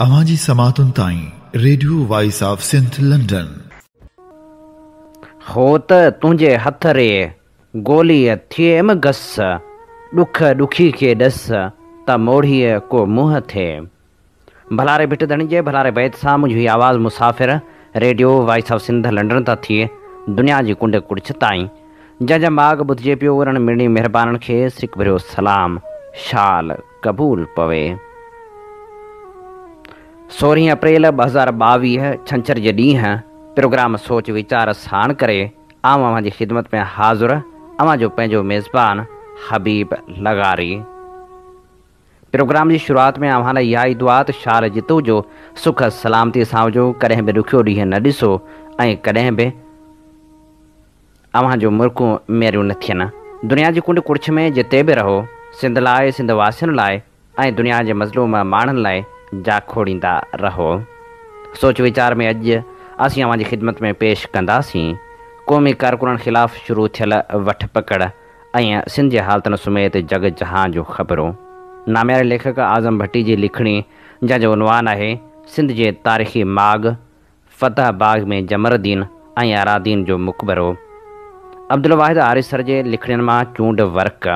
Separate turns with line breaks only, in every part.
अवाजी समातुन ताईं radio voice of Sindh London
हो त तुंहिंजे हथ रे गोलीअ थियमि घस ॾुख ॾुखी खे ॾस त मोड़ीअ को मुंहुं थिए भला रे भिट दणिजे भला रे बैत सां मुंहिंजी आवाज़ मुसाफ़िर radio voice of Sindh London तां थिए दुनिया जी कुंड कुड़छ ताईं जंहिंजा माग ॿुधिजे पियो उन्हनि मिड़नी महिरबाननि खे सिक भरियो सलाम शाल क़बूल पवे सोरहीं अप्रैल ॿ हज़ार ॿावीह छंछर जे ॾींहुं प्रोग्राम सोच वीचार साण करे आम जी ख़िदमत में हाज़ुर अवां जो मेज़बान हबीब लगारी प्रोग्राम की शुरुआत में अव्हां लाइ दुआ त शार जितो जो सुख सलामती सां हुजो कॾहिं बि ॾुखियो ॾींहुं न ॾिसो ऐं कॾहिं बि अव्हां जो न थियनि दुनिया की कुंड कुर्छ में जिते भी रहो सिंध लाइ सिंध वासियुनि लाइ दुनिया के मज़लूम माण्हुनि लाइ जाखोड़ींदा रहो सोच वीचार में अज असीं अव्हांजी ख़िदमत में पेश कंदासीं क़ौमी कारकुन खिलाफ़ शुरू थियल वठ पकड़ ऐं सिंधी हालतुनि समेत जग जहां जो खबरों नाम्यारे लेखक आज़म भट्टी की लिखणी जो उनवान है सिंध के तारीख़ी माग फतह बाग में जमरदीन अरादीन आरादीन जो मुक़बरो अब्दुल वाहिद आरिसर के लिखणनि मां चूंड वर्क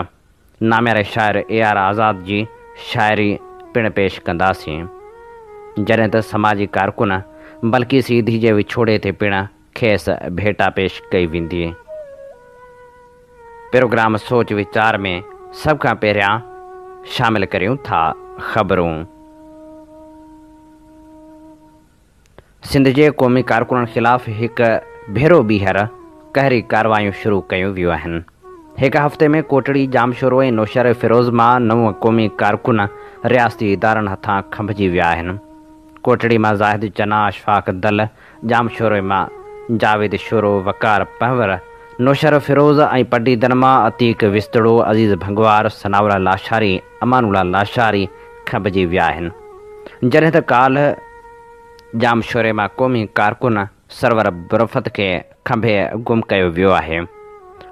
नाम्यारे शायर ए आर आज़ाद जी शायरी पिण पेश कंदासीं जॾहिं त समाजी कारकुन बल्कि सीधी जे विछोड़े ते पिण खेसि भेटा पेश कई वेंदी प्रोग्राम सोच वीचार में सभ खां पहिरियां शामिल करियूं था ख़बरूं सिंध जे क़ौमी कारकुननि ख़िलाफ़ु हिकु भेरो ॿीहर गी कारवायूं शुरू कयूं वियूं आहिनि हिकु हफ़्ते में कोटड़ी जाम शोरो ऐं नोशर फ़िरोज़ मां नव क़ौमी कारकुन रियासती इदारनि हथां खंभजी विया आहिनि कोटड़ी मां ज़ाहिद चना अशफाक दल जाम शोरे मां जावेद शोरो वकार पहवर नोशर फ़िरोज़ ऐं पडी दरमा अतीक विस्तड़ो अज़ीज़ भंगवार सनावरा लाशारी अमानुला लाशारी खंभजी विया आहिनि जॾहिं त काल जाम मां क़ौमी कारकुन सरवर बुरफ़त खे खंभे गुम कयो वियो आहे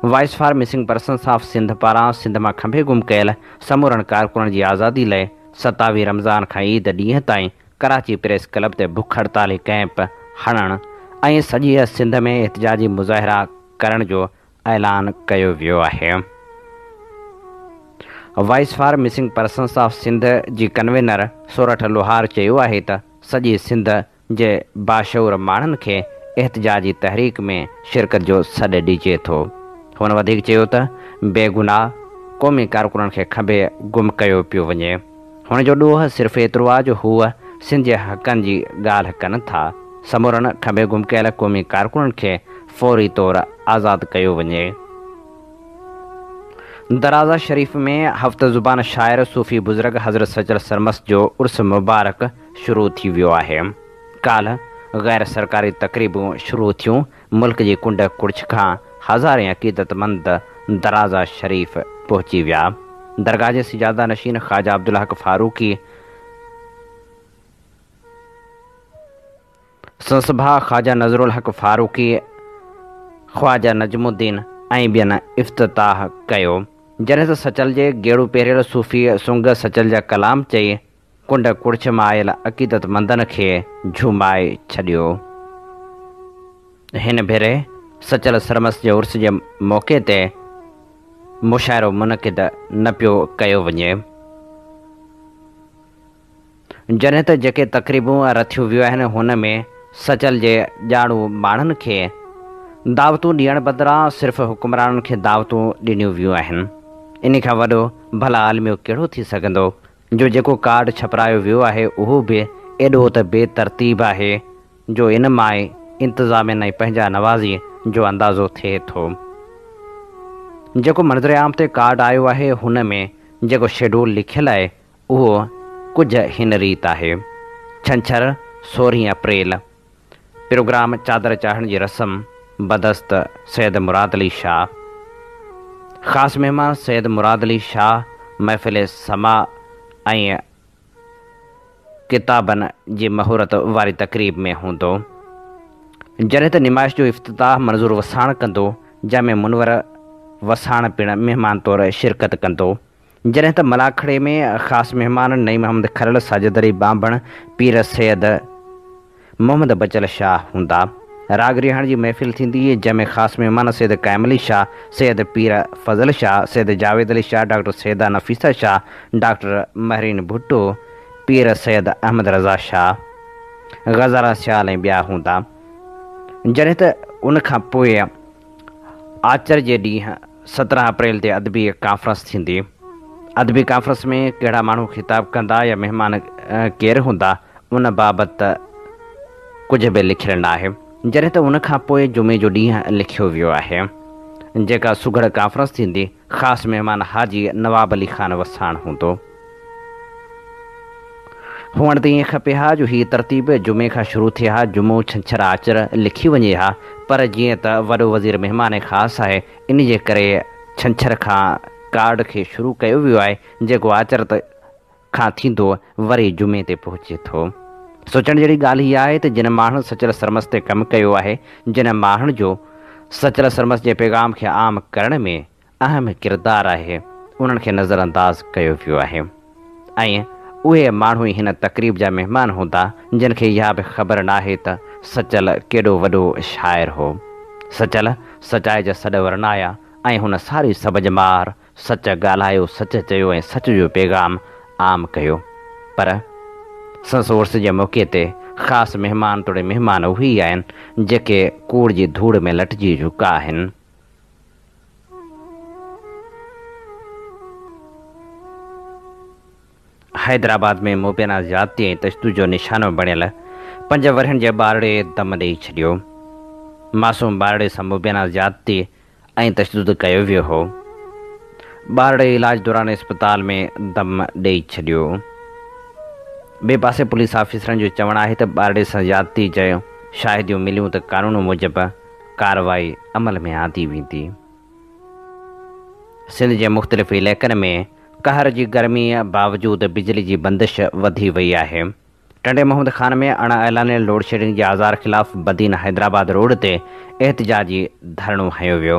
voice for missing persons of Sindh पारा सिंध में खंभे गुम कयलु समूरनि कारकुन की आज़ादी लाइ सतवी रमज़ान का ईद ढी ताई कराची प्रेस क्लब से बुख हड़ताली कैंप हणन ऐं सॼीअ सिंध में एहतजाजी मुजाहरा करण जो ऐलान कयो है voice for missing persons of Sindh ji convener Sorath Lohar चयो आहे सिंध जे बाशूर मानन के एहतजाजी तहरीक में शिरकत जो सद डिजे तो हुन वधीक बेगुना क़ौमी कारकुन के खबे गुम कयो पियो वञे हुन जो ॾोह सिर्फ़ु एतिरो आहे जो हुआ सिंध जे जी ॻाल्हि था समूरनि खंबे गुम कल क़ौमी कारकुन के फौरी तौर आज़ाद कयो वे दराज़ा शरीफ़ में हफ़्त ज़ुबान शायर सूफ़ी बुज़ुर्ग हज़रत सचल सरमस जो उर्स मुबारक शुरू थी वो है काल ग़ैर सरकारी तकरीबू शुरू थियं मुल्क जी कुंड कुड़छ का हज़ारें अकीदतमंद दराजा शरीफ पहुंची व्या दरगाज सिजादा नशीन ख्वाजा अब्दुल हक फारूकी संसभा ख्वाजा नजरुल हक फारूकी ख्वाजा नजमुद्दीन ऐं ॿियनि इफ़्तिताह कयो जॾहिं त सचल जे गेड़ू पेरियल सूफ़ी सुंग सचल जा कलाम चई कुंड कुर्छ मां आयल अक़ीदतमंदनि खे झूमाए छॾियो हिन भेरे सचल सरमस जे उर्स जे मौक़े ते मुशारु मुनक़िद न पियो कयो वञे जॾहिं त जेके तकरीबूं रथियूं वियूं आहिनि हुन में सचल जे ॼाणू माण्हुनि खे दावतूं ॾियण बदिरां सिर्फ़ु हुकुमराननि खे दावतूं ॾिनियूं वियूं आहिनि इन खां वॾो भला आलमियो कहिड़ो थी सघंदो जो जेको कार्ड छपरायो वियो आहे उहो बि एॾो त बेतरतीब आहे जो इन इनमां इंतज़ाम नई नवाजी जो अंदाज़ो थे तो जो मंज़र आम ते कार्ड आयो है हुन में जेको शेड्यूल लिखल है उहो कुझु हिन रीति आहे छंछर सोरह अप्रैल प्रोग्राम चादर चाढ़ण की रस्म बदस्त सैद मुराद अली शाह खास मेहमान सैद मुराद अली शाह महफ़िल समा ऐं किताबनि महूरत वारी तकरीब में हूंदो जॾहिं त निमाइश जो इफ़्तिताह मंज़ूर वसाण कंदो जैमें मुनवर वसाण पिण मेहमान तौर शिरकत कंदो जॾहिं त मलाखड़े में खास मेहमान नई मोहम्मद खरल साजिद अली बांभण पीर सैद मोहम्मद बचल शाह हूंदा राग रिहाण जी महफ़िल थींदी जंहिंमें ख़ासि महिमान सैद क़ाइम अली शाह सैद पीर फज़ल शाह सैद जावेद अली शाह डॉक्टर सैदा नफ़ीसा शाह डॉक्टर महरीन भुट्टो पीर सैद अहमद रज़ा शाह गज़ारा श्याल बया ॿिया हूंदा जॾहिं त उनखां पोइ आचर जे ॾींहुं सत्रहं अप्रैल ते अदबी कॉन्फ्रेंस थींदी अदबी कॉन्फ्रेंस में कहिड़ा माण्हू ख़िताबु कंदा या महिमान केरु हूंदा उन बाबति कुझु बि लिखियलु नाहे जॾहिं त उन पोइ जुमे जो ॾींहुं लिखियो वियो आहे जेका सुगड़ कॉन्फ्रेंस थींदी ख़ासि महिमान हाजी नवाब अली ख़ान वसाण हूंदो हुअण तीअं खपे हा जो हीअ तरतीब जुमे का शुरू थे हा जुमो छंछर आचर लिखी वे हा पर जी त वो वज़ीर मेहमान खास है इन जे करे छंछर का कार्ड के शुरू किया वो है जो आचर त वरी जुमे ते पहुचे तो सोचण जड़ी गाल है जिन माण्हुनि सचल सरमस से कम किया है जिन माण्हुनि जो सचल सरमस के पैगाम के आम करण में अहम किरदार है उन्हनि नज़रअंदाज़ किया वो है उहे माण्हू ई हिन तकरीब जा महिमान हूंदा जिन खे इहा बि ख़बर नाहे त सचल केॾो वॾो शाइरु हो सचल सचाई जा सॾु वरनाया ऐं हुन सारी सबज मार सच ॻाल्हायो सच चयो ऐं सच जो पैगाम आम कयो पर संसोर्स जे मौके ते ख़ासि महिमान तोड़े महिमान उहे ई आहिनि जेके कूड़ जी धूड़ में लटिजी चुका आहिनि हैदराबाद में मुबैना जाती ऐं तशदुद जो निशानो बणियलु पंज वरहनि जे ॿारे दम ॾेई छॾियो मासूम ॿारे सां मुबैना जाती ऐं तशदु कयो वियो हो ॿार इलाज दौरान इस्पताल में दम ॾेई छॾियो ॿिए पासे पुलिस ऑफिसरनि जो चवणु आहे त ॿारे सां जाती चयो शाहिदियूं मिलियूं त क़ानून मुजिबि कार्रवाई अमल में आती वेंदी सिंध जे मुख़्तलिफ़ इलाइक़नि में कहर की गर्मी बावजूद बिजली की बंदिश वी वही है टंडे मोहम्मद खान में अण ऐलानियल लोडशेडिंग के आज़ार खिलाफ़ बदीन हैदराबाद रोड से एहतिजाजी धरणो हयो वो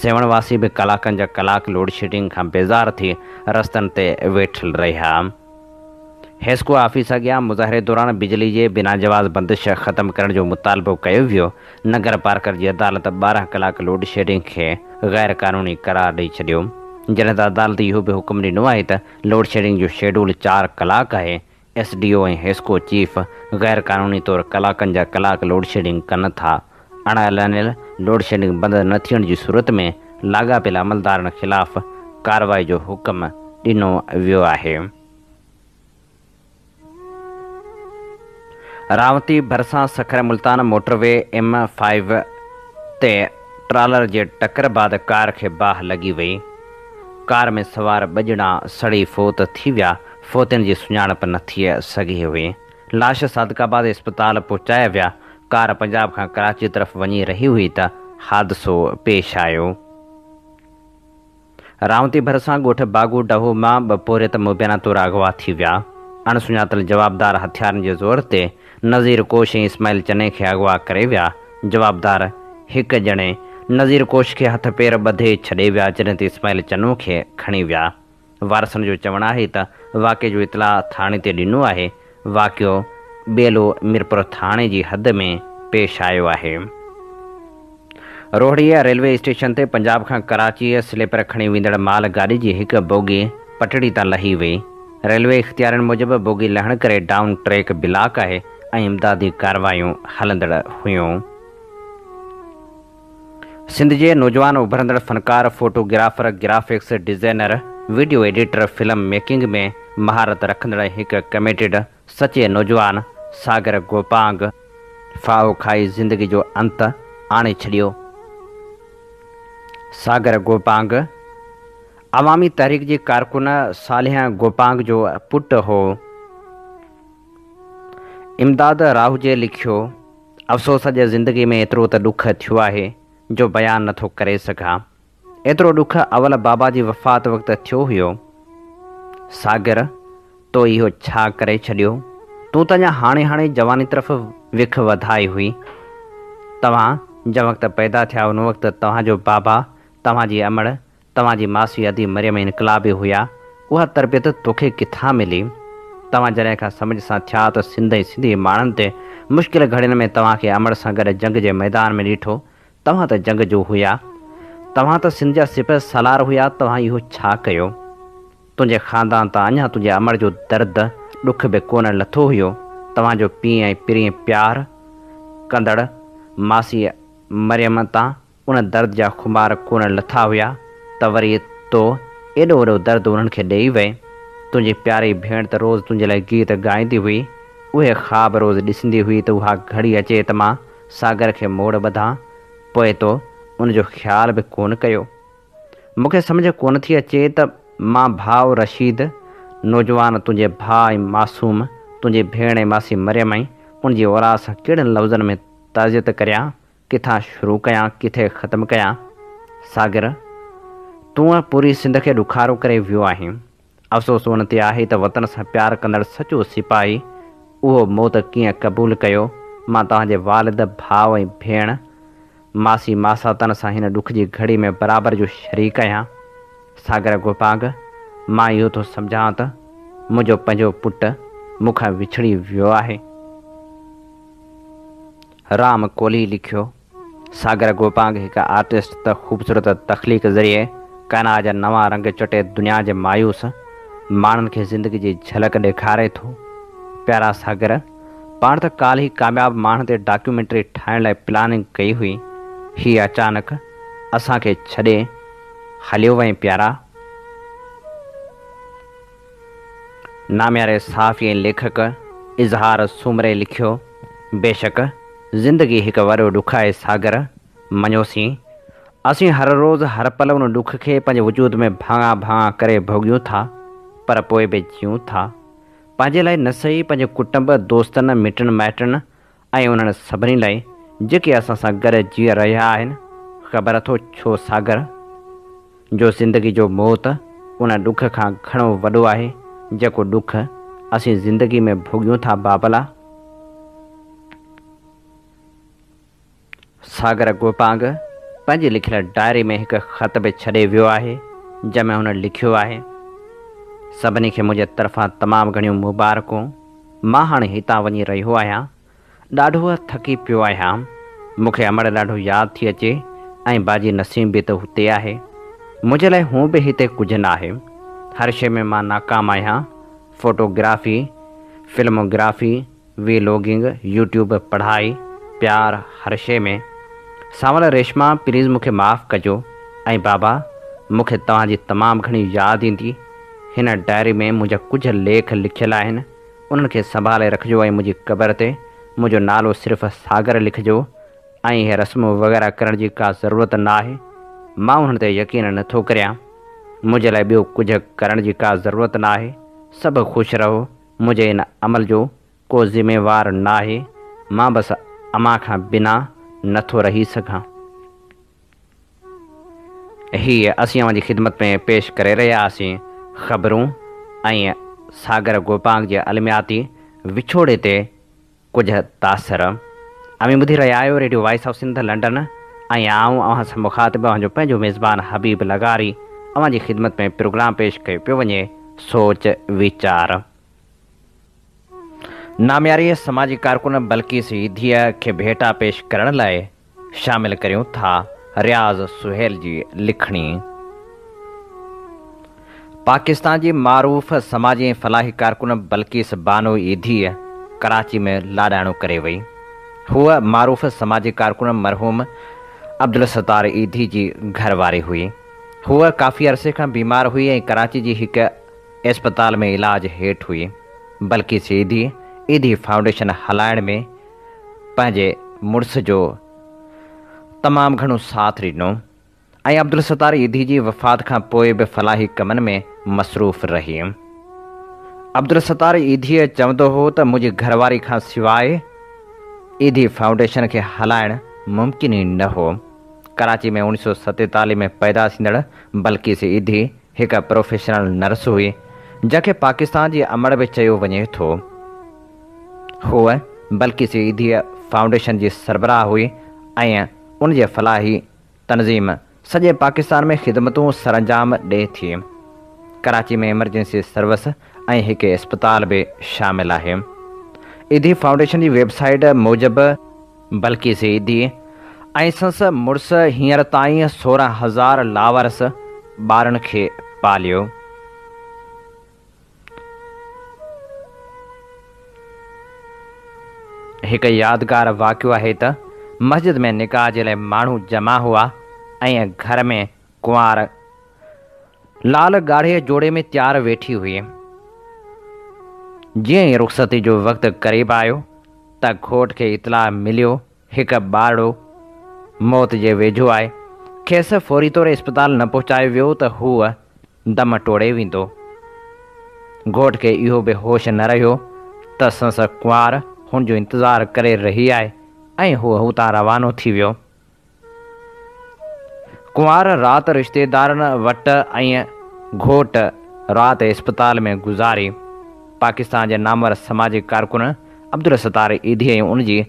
सेवणवासी भी कलाक ज कलाक लोडशेडिंग का बेज़ार थी रस्त ते वेठल रहिया हेस्को ऑफिस अॻियां मुजाहरे दौरान बिजली के बिना जवाज़ बंदिश खत्म करण जो मुतालबो किया वो नगर पार्कर की अदालत बारह कलाक लोडशेडिंग के गैरकानूनी ग़ैर क़ानूनी करार दई छोड़ो जॾहिं त अदालत इहो बि हुकुम ॾिनो आहे त लोड शेडिंग जो शेड्यूल चारि कलाक आहे एस डी ओ ऐं हेस्को चीफ ग़ैर क़ानूनी तौरु कलाकनि जा कलाक लोड शेडिंग कनि था लोड शेडिंग बंदि न थियण जी सूरत में लाॻापियल अमलदारनि ख़िलाफ़ु कार्यवाई जो हुकुम ॾिनो वियो आहे रावती भरिसां Sukkur Multan motorway M five ते ट्रॉलर जे टकर बाद कार खे बाहि लॻी वई कार में सवार बजड़ा सड़ी फोत थी विया फोतनि की सुणप न थी सघी हुई लाश सादकाबाद अस्पताल पहुंचाया वह कार पंजाब का कराची तरफ़ वही रही हुई त हादसो पेश आयो रावती भरसा गोठ बागू डहू में बपोरे त मुबैना अगवा तो थी विया अणसुञातल जवाबदार हथियार के ज़ोर से नज़ीर कोश इस्माइल चने के अगवा करे विया जवाबदार एक जणे नज़ीर कोश खे हथ पेर ॿधे छॾे विया जॾहिं त इस्माल चन्नू खे खणी विया वारसनि जो चवणु आहे त वाक़िए जो इतलाउ थाणे ते ॾिनो आहे वाकियो बेलो मिरपुर थाणे जी हद में पेश आयो आहे रोहिड़ीअ रेलवे स्टेशन ते पंजाब खां कराचीअ स्लीपर खणी वेंदड़ मालगाॾी जी हिक बोगी पटड़ी तां लही वई रेलवे इख़्तियारनि मूजिबि बोगी लहण करे डाउन ट्रैक ब्लॉक आहे ऐं इमदादी कारवायूं हलंदड़ हुइयूं सिंध जे नौजवान उभरंदड़ फनकार photographer graphics designer video editor film making में महारत रखड़ एक कमिटेड सचे नौजवान सागर गोपांग फाओ खाई ज़िंदगी जो अंत आने छॾियो सागर गोपांग अवामी तहरीक जी कारकुन सालिह गोपांग जो पुट हो इमदाद राहू जे लिखियो अफ़सोस ज़िंदगी में एतिरो त ॾुख थियो आहे जो बयान न करे सघां एतिरो दुख अवल बाबा जी वफ़ात वक्त थियो हुयो सागर तो इहो छा करे छॾियो तूं त अञा हाणे हाणे जवानी तरफ़ विख वधाई हुई तव्हां जंहिं वक़्तु पैदा थिया हुन वक़्तु तव्हांजो बाबा तव्हांजी अमड़ तव्हांजी मासी अदी मरियम इनकलाबी हुया उहा तरबियत तोखे किथां मिली तव्हां जॾहिं खां सम्झ सां थिया त सिंध सिंधी माण्हुनि ते मुश्किल घड़ियुनि में तव्हांखे अमड़ सां गॾु जंग जे मैदान में ॾिठो तव्हां त जंग जो हुया तव्हां त सिंध जा सिप सलार हुया तव्हां इहो छा कयो तुंहिंजे ख़ानदान तां अञा तुंहिंजे अमर जो दर्दु ॾुख बि कोन लथो हुयो तव्हांजो पीउ ऐं पीऐं प्यारु कंदड़ मासी मरियम तां उन दर्द जा ख़ुमार कोन लथा हुया त वरी तो एॾो वॾो दर्दु उन्हनि खे ॾेई वए तुंहिंजी प्यारी भेण त रोज़ु तुंहिंजे लाइ गीत ॻाईंदी हुई उहे ख़्वाब रोज़ु ॾिसंदी हुई त उहा घड़ी अचे त मां सागर खे मोड़ ॿधां पोए थो उनजो ख़्यालु बि कोन कयो मूंखे सम्झि कोन थी अचे त मां भाउ रशीद नौजवान तुंहिंजे भाउ ऐं मासूम तुंहिंजे भेण ऐं मासी मरियम ऐं उनजी औरास कहिड़नि लफ़्ज़नि में ताज़ियत करियां किथां शुरू कयां किथे ख़तमु कयां सागिर तूं पूरी सिंध खे ॾुखारो करे वियो आहीं अफ़सोस उन ते आहे त वतन सां प्यारु कंदड़ सचो सिपाही उहो मौत कीअं क़बूलु कयो मां तव्हांजे वालिद भाउ ऐं भेण मासी मासा तन से हिन की घड़ी में बराबर जो शरीक आया सागर गोपांग मां यो तो समझा तो मुझो पंजो पुट मुखा विछड़ी वो है राम कोहली लिखो सागर गोपांग एक आर्टिस्ट त ख़ूबसूरत तख़लीक़ ज़रिए काना ज नवा रंग चटे दुनिया के मायूस मान के ज़िंदगी की झलक ॾेखारे तो प्यारा सागर पा तो कल ही कामयाब मान डॉक्यूमेंट्री ठाहिण लाइ प्लानिंग कई हुई ही अचानक असांखे छॾे हलियो वई प्यारा नामियारे साफ़ी लेखक इज़हार सुमरे लिखियो बेशक ज़िंदगी हिकु वॾो ॾुखाए सागर मञियोसीं असीं हर रोज़ु हर पल उन ॾुख खे पंहिंजे वजूद में भाङा भाङा करे भोॻियूं था पर पोइ बि जिऊं था पंहिंजे लाइ न सही पंहिंजे कुटुंब दोस्तनि मिटनि माइटनि ऐं उन्हनि सभिनी लाइ जी असा सां जी रहा ख़बर तो छो सागर जो ज़िंदगी जो मौत उन दुख का घो वो है जो दुख अस ज़िंदगी में भोगियूं था बाबला सागर गोपांग पंहिंजी लिखल डायरी में एक ख़त भी छे वो है जैमें उन्हें लिखो है सभी के मुझे तरफा तमाम घणियूं मुबारकों हाँ इतना वही रो आया ढो थकी पो आहियां मूंखे अमर ढो याद थी अचे बाजी नसीम भी तो उत है मुझे लाइ भी इतने कुछ ना हर शे में मां नाकाम आहियां फ़ोटोग्राफ़ी फिल्मोग्राफ़ी वीलॉगिंग यूट्यूब पढ़ाई प्यार हर शे में सावल रेशमा प्लीज़ मुख्य माफ़ कजो ऐं बाबा मुख्य तव्हांजी तमाम घनी याद इंदी इन डायरी में मुझे कुछ लेख लिखल उन संभाले रखो मुझी क़बर से मुंहिंजो नालो सिर्फ़ु सागर लिखिजो ऐं हीअ रस्मूं वग़ैरह करण जी का ज़रूरत न आहे मां हुन ते यकीन नथो करियां मुंहिंजे लाइ ॿियो कुझु करण जी का ज़रूरत न आहे सभु ख़ुशि रहो मुंहिंजे हिन अमल जो को ज़िमेवारु न आहे मां बसि अमा खां बिना नथो रही सघां हीअ असीं ख़िदमत में पेश करे रहियासीं ख़बरूं ऐं सागर गोपांक जे अलमियाती विछोड़े ते को जह ता सर आमी मुधि राय आयो radio voice of Sindh London आय आऊं आहा सम्बखात पाजो मेजबान हबीब लगारी अवाजी خدمت મે પ્રોગ્રામ પેશ કયો પવજે સોચ વિચાર નામ આરયે સમાજિક કારકુન બલકીસ ઈધીયા કે ભેટા પેશ કરણ લાયા શામિલ કરીઉં થા રiaz સુહેલજી લખણી પાકિસ્તાન جي معروف سماજી ફલાઈ કારકુન બલકીસ બانو ઈધીયા कराची में लाॾाइणो करे वई हूअ मारूफ़ समाजी कारकुन मरहूम अब्दुल सतार ईदी जी घरवारी हुई हूअ काफ़ी अरसे खां बीमार हुई ऐं कराची जी हिकु इस्पताल में इलाज हेठि हुई बल्कि सीधी ईदी फाउंडेशन हलाइण में पंहिंजे मुड़ुस जो तमामु घणो साथ ॾिनो ऐं अब्दुल सतार ईदी जी वफ़ात खां पोइ बि फलाही कमनि में मसरूफ़ रही अब्दुल सतार ईधीअ चवंदो हो घरवारी का सवाइ ईधी फाउंडेशन के हलाइणु मुमकिन ही न हो कराची में उणिवीह सौ सतेतालीह में पैदा थन्द बल्कि ईधी एक प्रोफेशनल नर्स हुई जैसे पाकिस्तान की अमर में वे तो थो हूअ बल्कि ईधीअ फाउंडेशन की सरबराह हुई उन फलाही तनज़ीम सजे पाकिस्तान में खिदमतू सरंजाम दे थी कराची में इमरजेंसी सर्विस के अस्पताल भी शामिल है इधी फाउंडेशन की वेबसाइट मूजिब बल्कि से इधी संसि मुड़स हिंसर ताईं सोर हज़ार लावर्स बार पालियो एक यादगार वाक्य है त मस्जिद में निकाह के लिए माण्हू जमा हुआ घर में कुंवर लाल गाढ़े जोड़े में तैयार वेठी हुई जी ई रुख़सती जो वक्त क़रीब आयो त खोट के इतला मिलो एक बारो मौत के वेझो आए खेस फौरी तौर अस्पताल न पहुचायो वो तो दम टोड़े वो घोट के इो भी होश न रो तस संसद कुंवार हुन जो रही है ऐं हूअ रवानो थी वो कुंवार रात रिश्तेदार वट घोट रात अस्पताल में गुज़ारी पाकिस्तान के नामवर समाजिक कारकुन अब्दुल सतार ईदी ऐं उनजी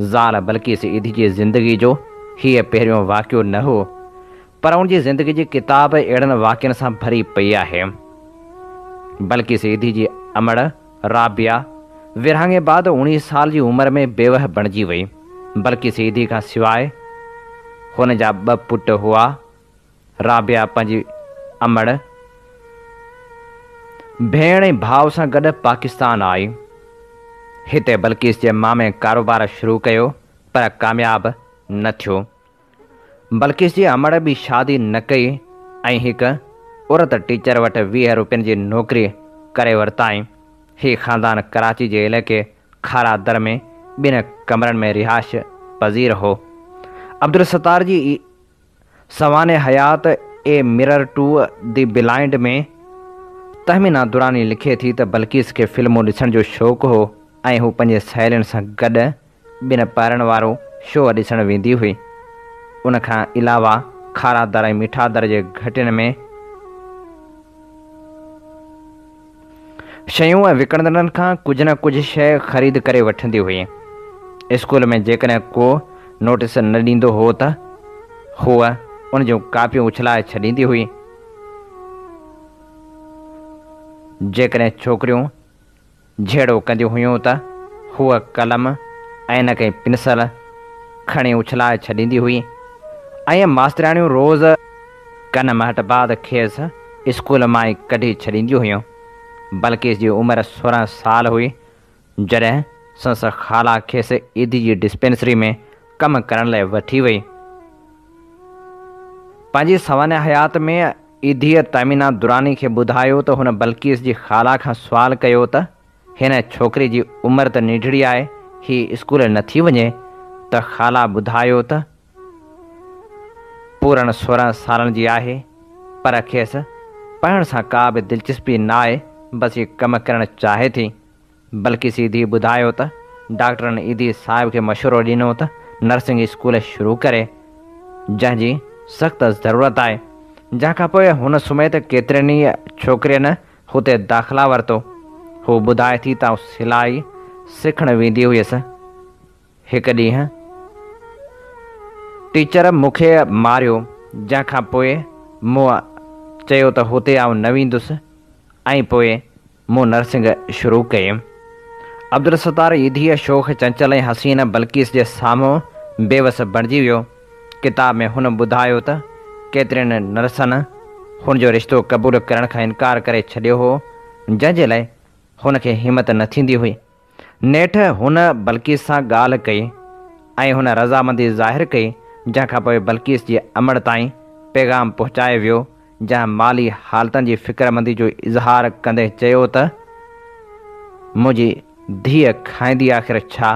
ज़ाल बल्किस ईदी की ज़िंदगी जो हीअ पे वाक्य न हो पर उन ज़िंदगी की किताब अड़न वाक्य से भरी पी है बल्कि ईदी की अमड़ राबिया विरहंगे बाद उणिवीह साल की उम्र में बेवह बण वई बल्कि ईदी का सिवाय उन पुट हुआ राबिया पी अमड़ भेण ऐं भाउ सां गॾु पाकिस्तान आई हिते बल्किस जे मामे कारोबार शुरू कयो पर कामियाबु न थियो बल्किस जी अमर बि शादी न कई ऐं हिकु उरत टीचर वटि वीह रुपियनि जी नौकिरी करे वरिताईं हीअ ख़ानदान कराची जे इलाइक़े खारा दर में ॿिनि कमरनि में रिहाइश पज़ीर हो अब्दुल सतार जी सवान हयात a mirror to the blind में तहमीना दुरानी लिखे थी तो बल्किस के फिल्मों ॾिसण जो शौक हो पैं हू से गड बिन पारणवारो शो ॾिसणु वी हुई उन अलावा खारा दर ऐं मिठा दर के घटि में शयूं विकणंदड़नि का कुछ न कुछ शरीद कर वी हुई स्कूल में जेकॾहिं को नोटिस न ॾींदो हो तो हूअ उन कापियों कापियूं उछलाए छॾींदी हुई जेकॾहिं छोकिरियूं जहिड़ो कंदियूं हुयूं त कलम ऐं न कंहिं पिनसल खणी उछलाए छॾींदी हुई ए मास्तरियाणियूं रोज़ कन महट बाद खेसि स्कूल मां कढी छॾींदियूं हुयूं बल्कि जी उमिरि साल हुई जॾहिं संस ख़ाला खेस ईदी की डिस्पेंसरी में कम कर वी वही सवान हयात में इधी तामिना दुरानी के बुधा तो हुन बल्किस जी ख़ाला का सुवाल कयो त उम्र छोकिरी जी उमिरि त निढड़ी आहे हीअ स्कूल नथी वञे त ख़ाला ॿुधायो त पूरण सोरह साल जी आहे पर खेस पढ़ण से का भी दिलचस्पी ना बस ये कम कर चाहे थी बल्कि सीधी ॿुधायो त डॉक्टर ईदी साहब के मशवरो दिनों त नर्सिंग स्कूल शुरू करे जी सख्त ज़रूरत है जंहिंखां पोइ हुन सूमत केतिरनि ई छोकिरियुनि हुते दाख़िला वरितो हू ॿुधाए थी त सिलाई सिखणु वेंदी हुयसि हिकु ॾींहुं टीचर मूंखे मारियो जंहिंखां पोइ मूं चयो त हुते आउं न वेंदुसि ऐं पोइ मूं नर्सिंग शुरू कई अब्दुल सतार ईदीअ शोख चंचल ऐं हसीन बल्कीस जे साम्हूं बेवस बणिजी वियो किताब में हुन ॿुधायो त केतिरनि नर्सनि हुनजो रिश्तो क़बूलु करण खां इनकार करे छॾियो हो जंहिंजे लाइ हुन हिमत न थींदी हुई नेठि हुन बल्किस सां ॻाल्हि कई ऐं हुन रज़ामंदी ज़ाहिर कई जंहिंखां पोइ बल्किस्त अमर ताईं पैगाम पहुचाए वियो जंहिं माली हालतुनि जी फिक्रमंदी जो इज़हार कंदे चयो त मुंहिंजी धीअ खाईंदी आख़िर छा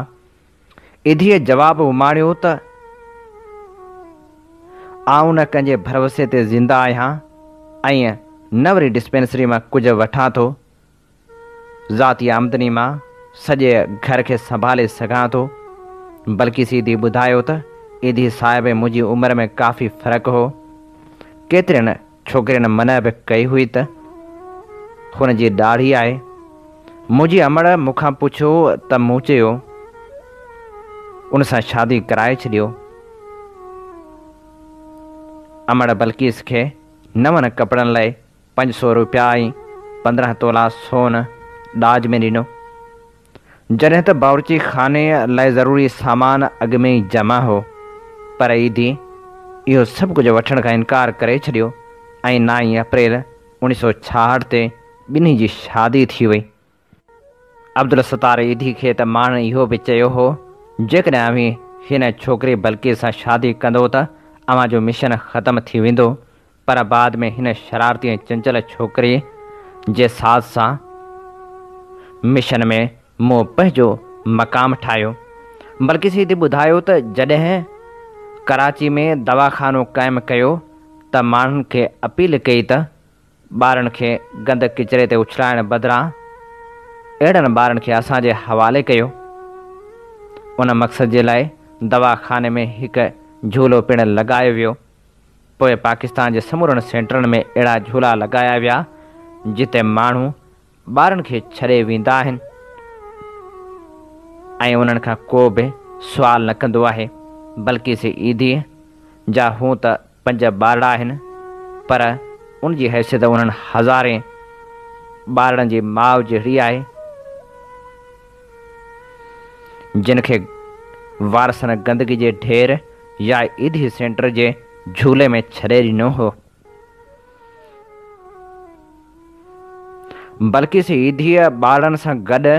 ई जवाबु माणियो त आउं न कंहिंजे भरवसे ते ज़िंदा आहियां ऐं न वरी डिस्पेंसरी मां कुझु वठां थो ज़ाती आमदनी मां सॼे घर खे संभाले सघां थो बल्कि सीधी ॿुधायो त ईदी साहिब मुंहिंजी उमिरि में काफ़ी फ़र्कु हो केतिरनि छोकिरियुनि मन बि कई हुई त हुन जी ॾाढी आहे मुंहिंजी अमड़ मूंखां पुछियो त मूं चयो उन सां शादी कराए छॾियो अमर बल्कीस के नवन कपड़न लाए पंज सौ रुपया आई पंद्रह तोला सोन दाज में ॾिनो जॾहिं त बाउची खाने लाए ज़रूरी सामान अॻु में ई जमा हो पर ई इहो सब कुछ वठण का इनकार करे छॾियो ना ही अप्रैल उणिवीह सौ छाहठि ते ॿिन्ही जी शादी थी वई अब्दुल सतार ईदी खे त मां इहो हो चयो हुओ जेकॾहिं बि हिन छोकिरे बल्कीस सां शादी कंदो त तव्हांजो मिशन ख़तमु थी वेंदो पर बाद में हिन शरारती चंचल छोकिरी जे साथ सां मिशन में मूं पंहिंजो मक़ाम ठाहियो बल्कि सीधे ॿुधायो त जॾहिं कराची में दवाख़ानो क़ाइमु कयो त माण्हुनि खे अपील कई त ॿारनि खे गंद किचिरे ते उछलाइण बदिरां अहिड़नि ॿारनि खे असांजे हवाले कयो उन मक़सद जे लाइ दवाख़ाने में हिकु झूलो पिण लॻायो वो पोइ पाकिस्तान के समूरनि सेंटर में अड़ा झूला लगाया वह जिते माण्हू ॿारनि खे छॾे उन आहिनि ऐं उन्हनि खां को बि सुवाल न कंदो आहे बल्कि से ईदी जा हूं त पंज ॿारड़ा पर उनजी हैसियत उन्हनि हज़ारे ॿारनि जी माउ जहिड़ी आहे वारसन गंदगी जे ढेर या ईदी सेंटर जे झूले में छरेरी न हो बल्कि से ईदीअ ॿारनि सां गॾु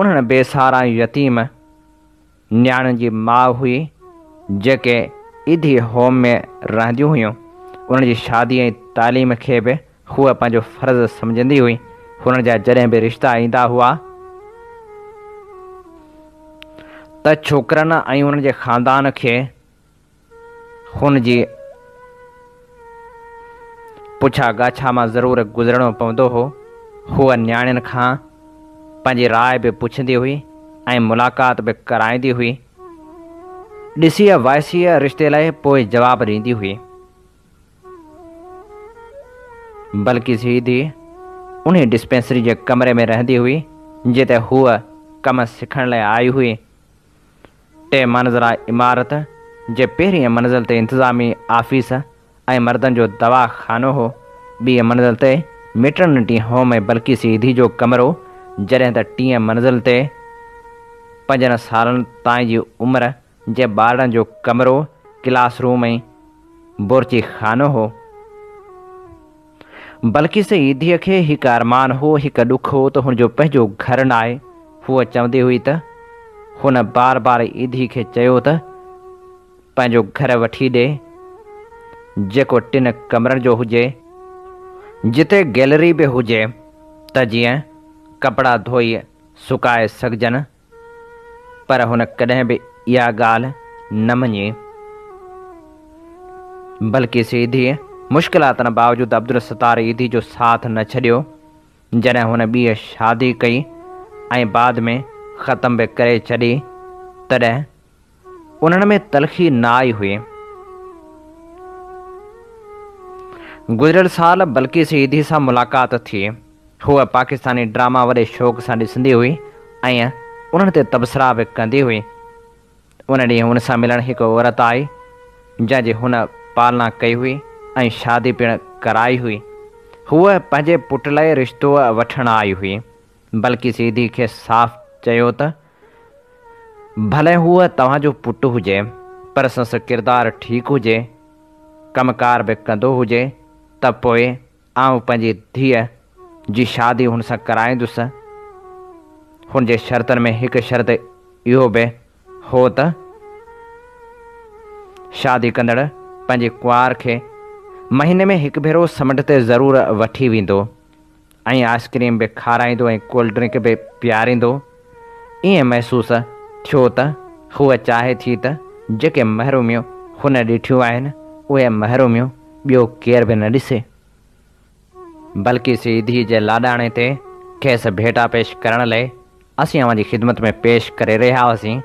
उन्हनि बेसहारा यतीम नियाणियुनि की माँ हुई जेके ईदी होम में रहंदियूं हुयूं उन्हनि जी शादी ऐं तालीम खे बि हूअ पंहिंजो फ़र्ज़ु सम्झंदी हुई उन जा जॾहिं बि रिश्ता ईंदा हुआ त छोकिरनि ख़ानदान खे हुन जी पुछा गाछा मां ज़रूरु गुज़रणो पवंदो हो हूअ नियाणियुनि खां पंहिंजी राय बि पुछंदी हुई ऐं मुलाक़ात बि कराईंदी हुई ॾिसीअ वायसीअ रिश्ते लाइ पोइ जवाबु ॾींदी हुई बल्कि सीधी उन डिस्पेंसरी जे कमरे में रहंदी हुई जिते हूअ कम सिखण लाइ आई हुई टे मंज़र इमारत जे पहिरीं मंज़िल ते इंतिज़ामी आफ़ीस ऐं मर्दनि जो दवा खानो हो ॿिए मंज़िल ते मिटर्निटी होम ऐं बल्कि सीधी जो कमरो जॾहिं त टीह मंज़िल ते पंजनि सालनि ताईं जी जे ॿारनि जो कमरो क्लासरूम ऐं बोर्ची खानो हो बल्कि ईदीअ खे हिकु अरमान हो एक दुख हो तो हुनजो पंहिंजो घरु न आहे चवंदी हुई त हुन बार बार ईदी खे चयो त पंहिंजो घर वठी दे जेको टिन कमर जो हुजे जिते गैलरी भी हुजे त जी कपड़ा धोई सुकाए सकजन पर हुन कॾहिं भी या गाल न मञी बल्कि सीधी मुश्किलातनि बावजूद अब्दुल सतार ईदी जो साथ न छॾियो जॾहिं हुन बी शादी कई ऐं बाद में खत्म भी करे छॾी तॾहिं उन्हनि में तलख़ी न आई हुई गुज़िरियल साल बल्कि सीदीअ सां मुलाक़ात थी हूअ पाकिस्तानी ड्रामा वॾे शौक़ सां ॾिसंदी हुई ऐं उन्हनि ते तबसरा बि कंदी हुई उन ॾींहुं हुन सां मिलणु हिकु औरत आई जंहिंजी हुन पालना कई हुई ऐं शादी पिणु कराई हुई हूअ पंहिंजे पुट लाइ रिश्तो वठणु आई हुई बल्कि सीधी खे साफ़ु चयो त भले हूअ तव्हांजो पुटु हुजे पर संसु किरदारु ठीकु हुजे कमकार बि कंदो हुजे त पोइ आऊं पंहिंजी धीअ जी शादी हुन सां कराईंदुसि हुन जे शर्तनि में हिकु शर्त इहो बि हो त शादी कंदड़ पंहिंजे कुंवारि खे महीने में हिकु भेरो समुंड ते ज़रूरु वठी वेंदो ऐं आइसक्रीम बि खाराईंदो ऐं कोल्ड ड्रिंक बि पीआरींदो ईअं महसूसु छो त हूअ चाहे थी त जेके महरूमियूं हुन ॾिठियूं आहिनि उहे महरूमियूं ॿियो केर बि न ॾिसे बल्कि सीधी जे लाॾाणे ते खेसि भेटा पेश करण लाइ असीं अवांजी ख़िदमत में पेश करे रहिया हुआसीं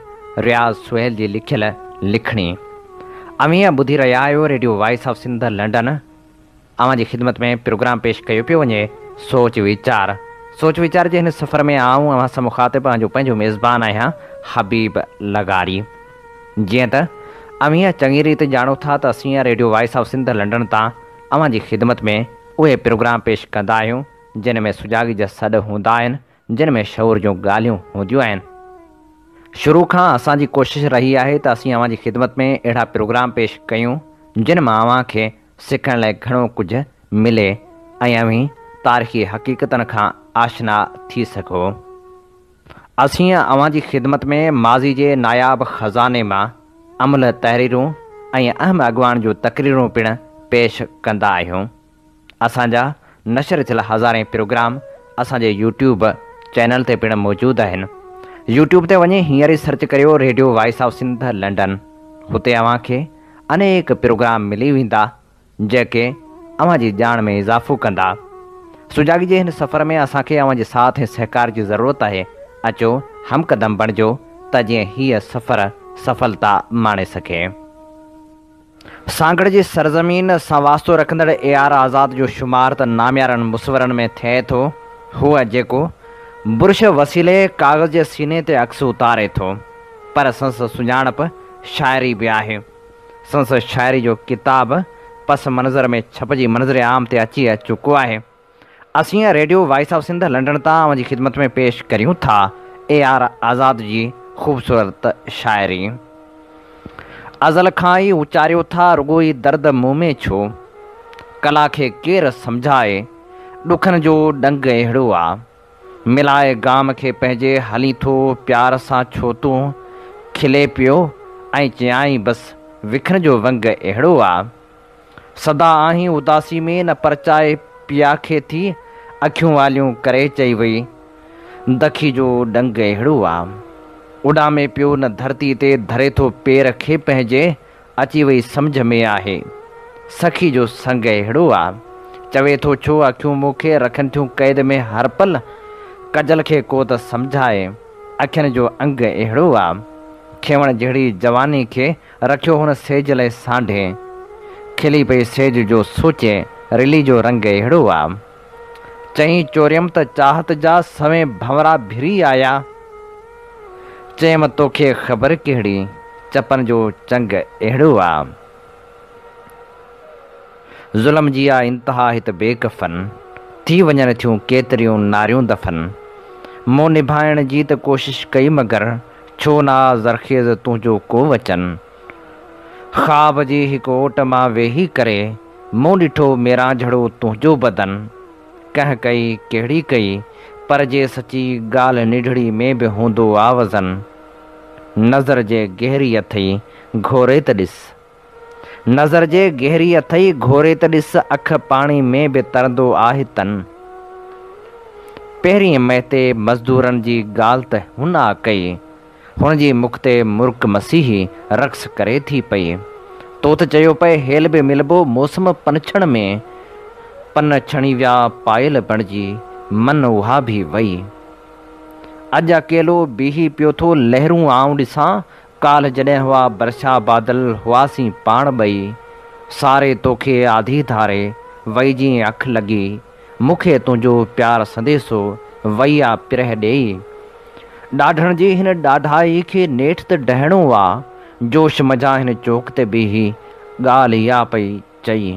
रियाज़ सुहेल जी लिखियलु लिखणी अमीअ ॿुधी रहिया आहियो radio voice of Sindh London अवांजी ख़िदमत में प्रोग्राम पेश कयो पियो वञे सोच वीचारु सोच वीचार जे हिन सफ़र में आऊं मुखातिब पंहिंजो मेज़बान आहियां हबीब लगारी जीअं त अवी चङी रीति ॼाणूं था त असीं radio voice of Sindh London तां अवां जी ख़िदमत में उहे प्रोग्राम पेश कंदा आहियूं जिन में सुजाग जा सॾ हूंदा आहिनि जिन में शौर जूं ॻाल्हियूं हूंदियूं आहिनि शुरू खां असांजी कोशिशि रही आहे त असीं अवांजी ख़िदमत में अहिड़ा प्रोग्राम पेश कयूं जिन मां अव्हां खे सिखण लाइ घणो कुझु मिले ऐं अवी तारीख़ी हक़ीक़तनि खां आशना थी सघो असीं अव्हां जी ख़िदमत में माज़ी जे नायाब ख़ज़ाने मां अमल तहरीरूं ऐं अहम अॻवान जूं तकरीरूं पिणु पेश कंदा आहियूं असांजा नशर थियल हज़ारे प्रोग्राम असांजे यूट्यूब चैनल ते पिणु मौजूदु आहिनि यूट्यूब ते वञी हींअर ई सर्च करियो radio voice of Sindh London हुते अव्हांखे अनेक प्रोग्राम मिली वेंदा जेके अव्हां जी ॼाण में इज़ाफ़ो कंदा सुजाग के हिन सफ़र में असांखे अव्हां जे साथ सहकार जी ज़रूरत है अचो हम कदम बणजो त सफ़र सफलता माने सके सांगड़ जी सरज़मीन से वास्तो रखंदड़ ए आर आज़ाद जो शुमार त नाम्यारनि मुसवरनि में थे तो हूअ जेको बुर्श वसीले कागज़ जे सीने ते अक्स उतारे थो पर संस सुञाणप शायरी भी है संस शायरी जो किताबु पस मंज़र में छपजी मंज़र आम ते अची चुको है असीं radio voice of Sindh London तां ख़िदमत में पेश करूँ था ए आर आज़ाद की ख़ूबसूरत शायरी अज़ल का ही उचारियो था रुगो ही दर्द मुँह में छो कला के केर समझाए दुखन जो डंग अड़ो आ मिलाए गाम के पंहिंजे हली थो प्यार सा छो तू खिले पियो चयाई बस विखन जो वंग अड़ो आ सदा आही उदासी में न परचाए पियाखे थी अखियूं वालियूं करे चई वई दखी जो डंग अहिड़ो आहे उॾामे पियो न धरती ते धरे थो पेर खे पंहिंजे अची वई समुझ में आहे सखी जो संग अहिड़ो आहे चवे थो छो अखियूं मूंखे रखनि थियूं क़ैद में हर पल कजल खे को त सम्झाए अखियुनि जो अंग अहिड़ो आहे खेवण जहिड़ी जवानी खे रखियो हुन सेज लाइ सांढे खिली पई सेज जो सोचे रिली जो रंग अहिड़ो आहे चई चोरियमि त चाहत जा समय भंवरा भिरी आया चयमि तोखे ख़बर कहिड़ी चपन जो चङ अहिड़ो आहे बेकफ़न थी वञनि थियूं केतिरियूं नारियूं दफ़न मूं निभाइण जी त कोशिशि कई मगर छो ना ज़रखेज़ तूं को वचन ख़्वाब जी हिकु ओट मां वेही करे मूं ॾिठो मेरा जहिड़ो तुंहिंजो बदन कंहिं कई कहिड़ी कई पर जे सची ॻाल्हि निढड़ी में बि हूंदो वज़न नज़र जे गहरी अथई घोरे त ॾिस नज़र जे गहरी अथई घोरे त ॾिस अख पाणी में बि तरंदो आहे तन पहिरीं महि ते मज़दूरनि जी ॻाल्हि त हुन कई हुन जी मुख ते मुर्क मसीही रक्स करे थी पई तोत चयो पए हेल बि मिलबो मौसम पनछण में पन छणी विया पायल बणजी मन उहा बि वई अॼु अकेलो बीही पियो थो लहरूं आऊं ॾिसां काल जॾहिं हुआ बरछा बादल हुआसीं पाण ॿई सारे तोखे आधी धारे वई जी अख लॻी मूंखे तुंहिंजो प्यार संदेसो वई आहे पिरह ॾेई ॾाढण जी हिन ॾाढाई खे नेठि त ॾहिणो आहे जोश मज़ा हिन चौक ते बि ई ॻाल्हि इहा पई चई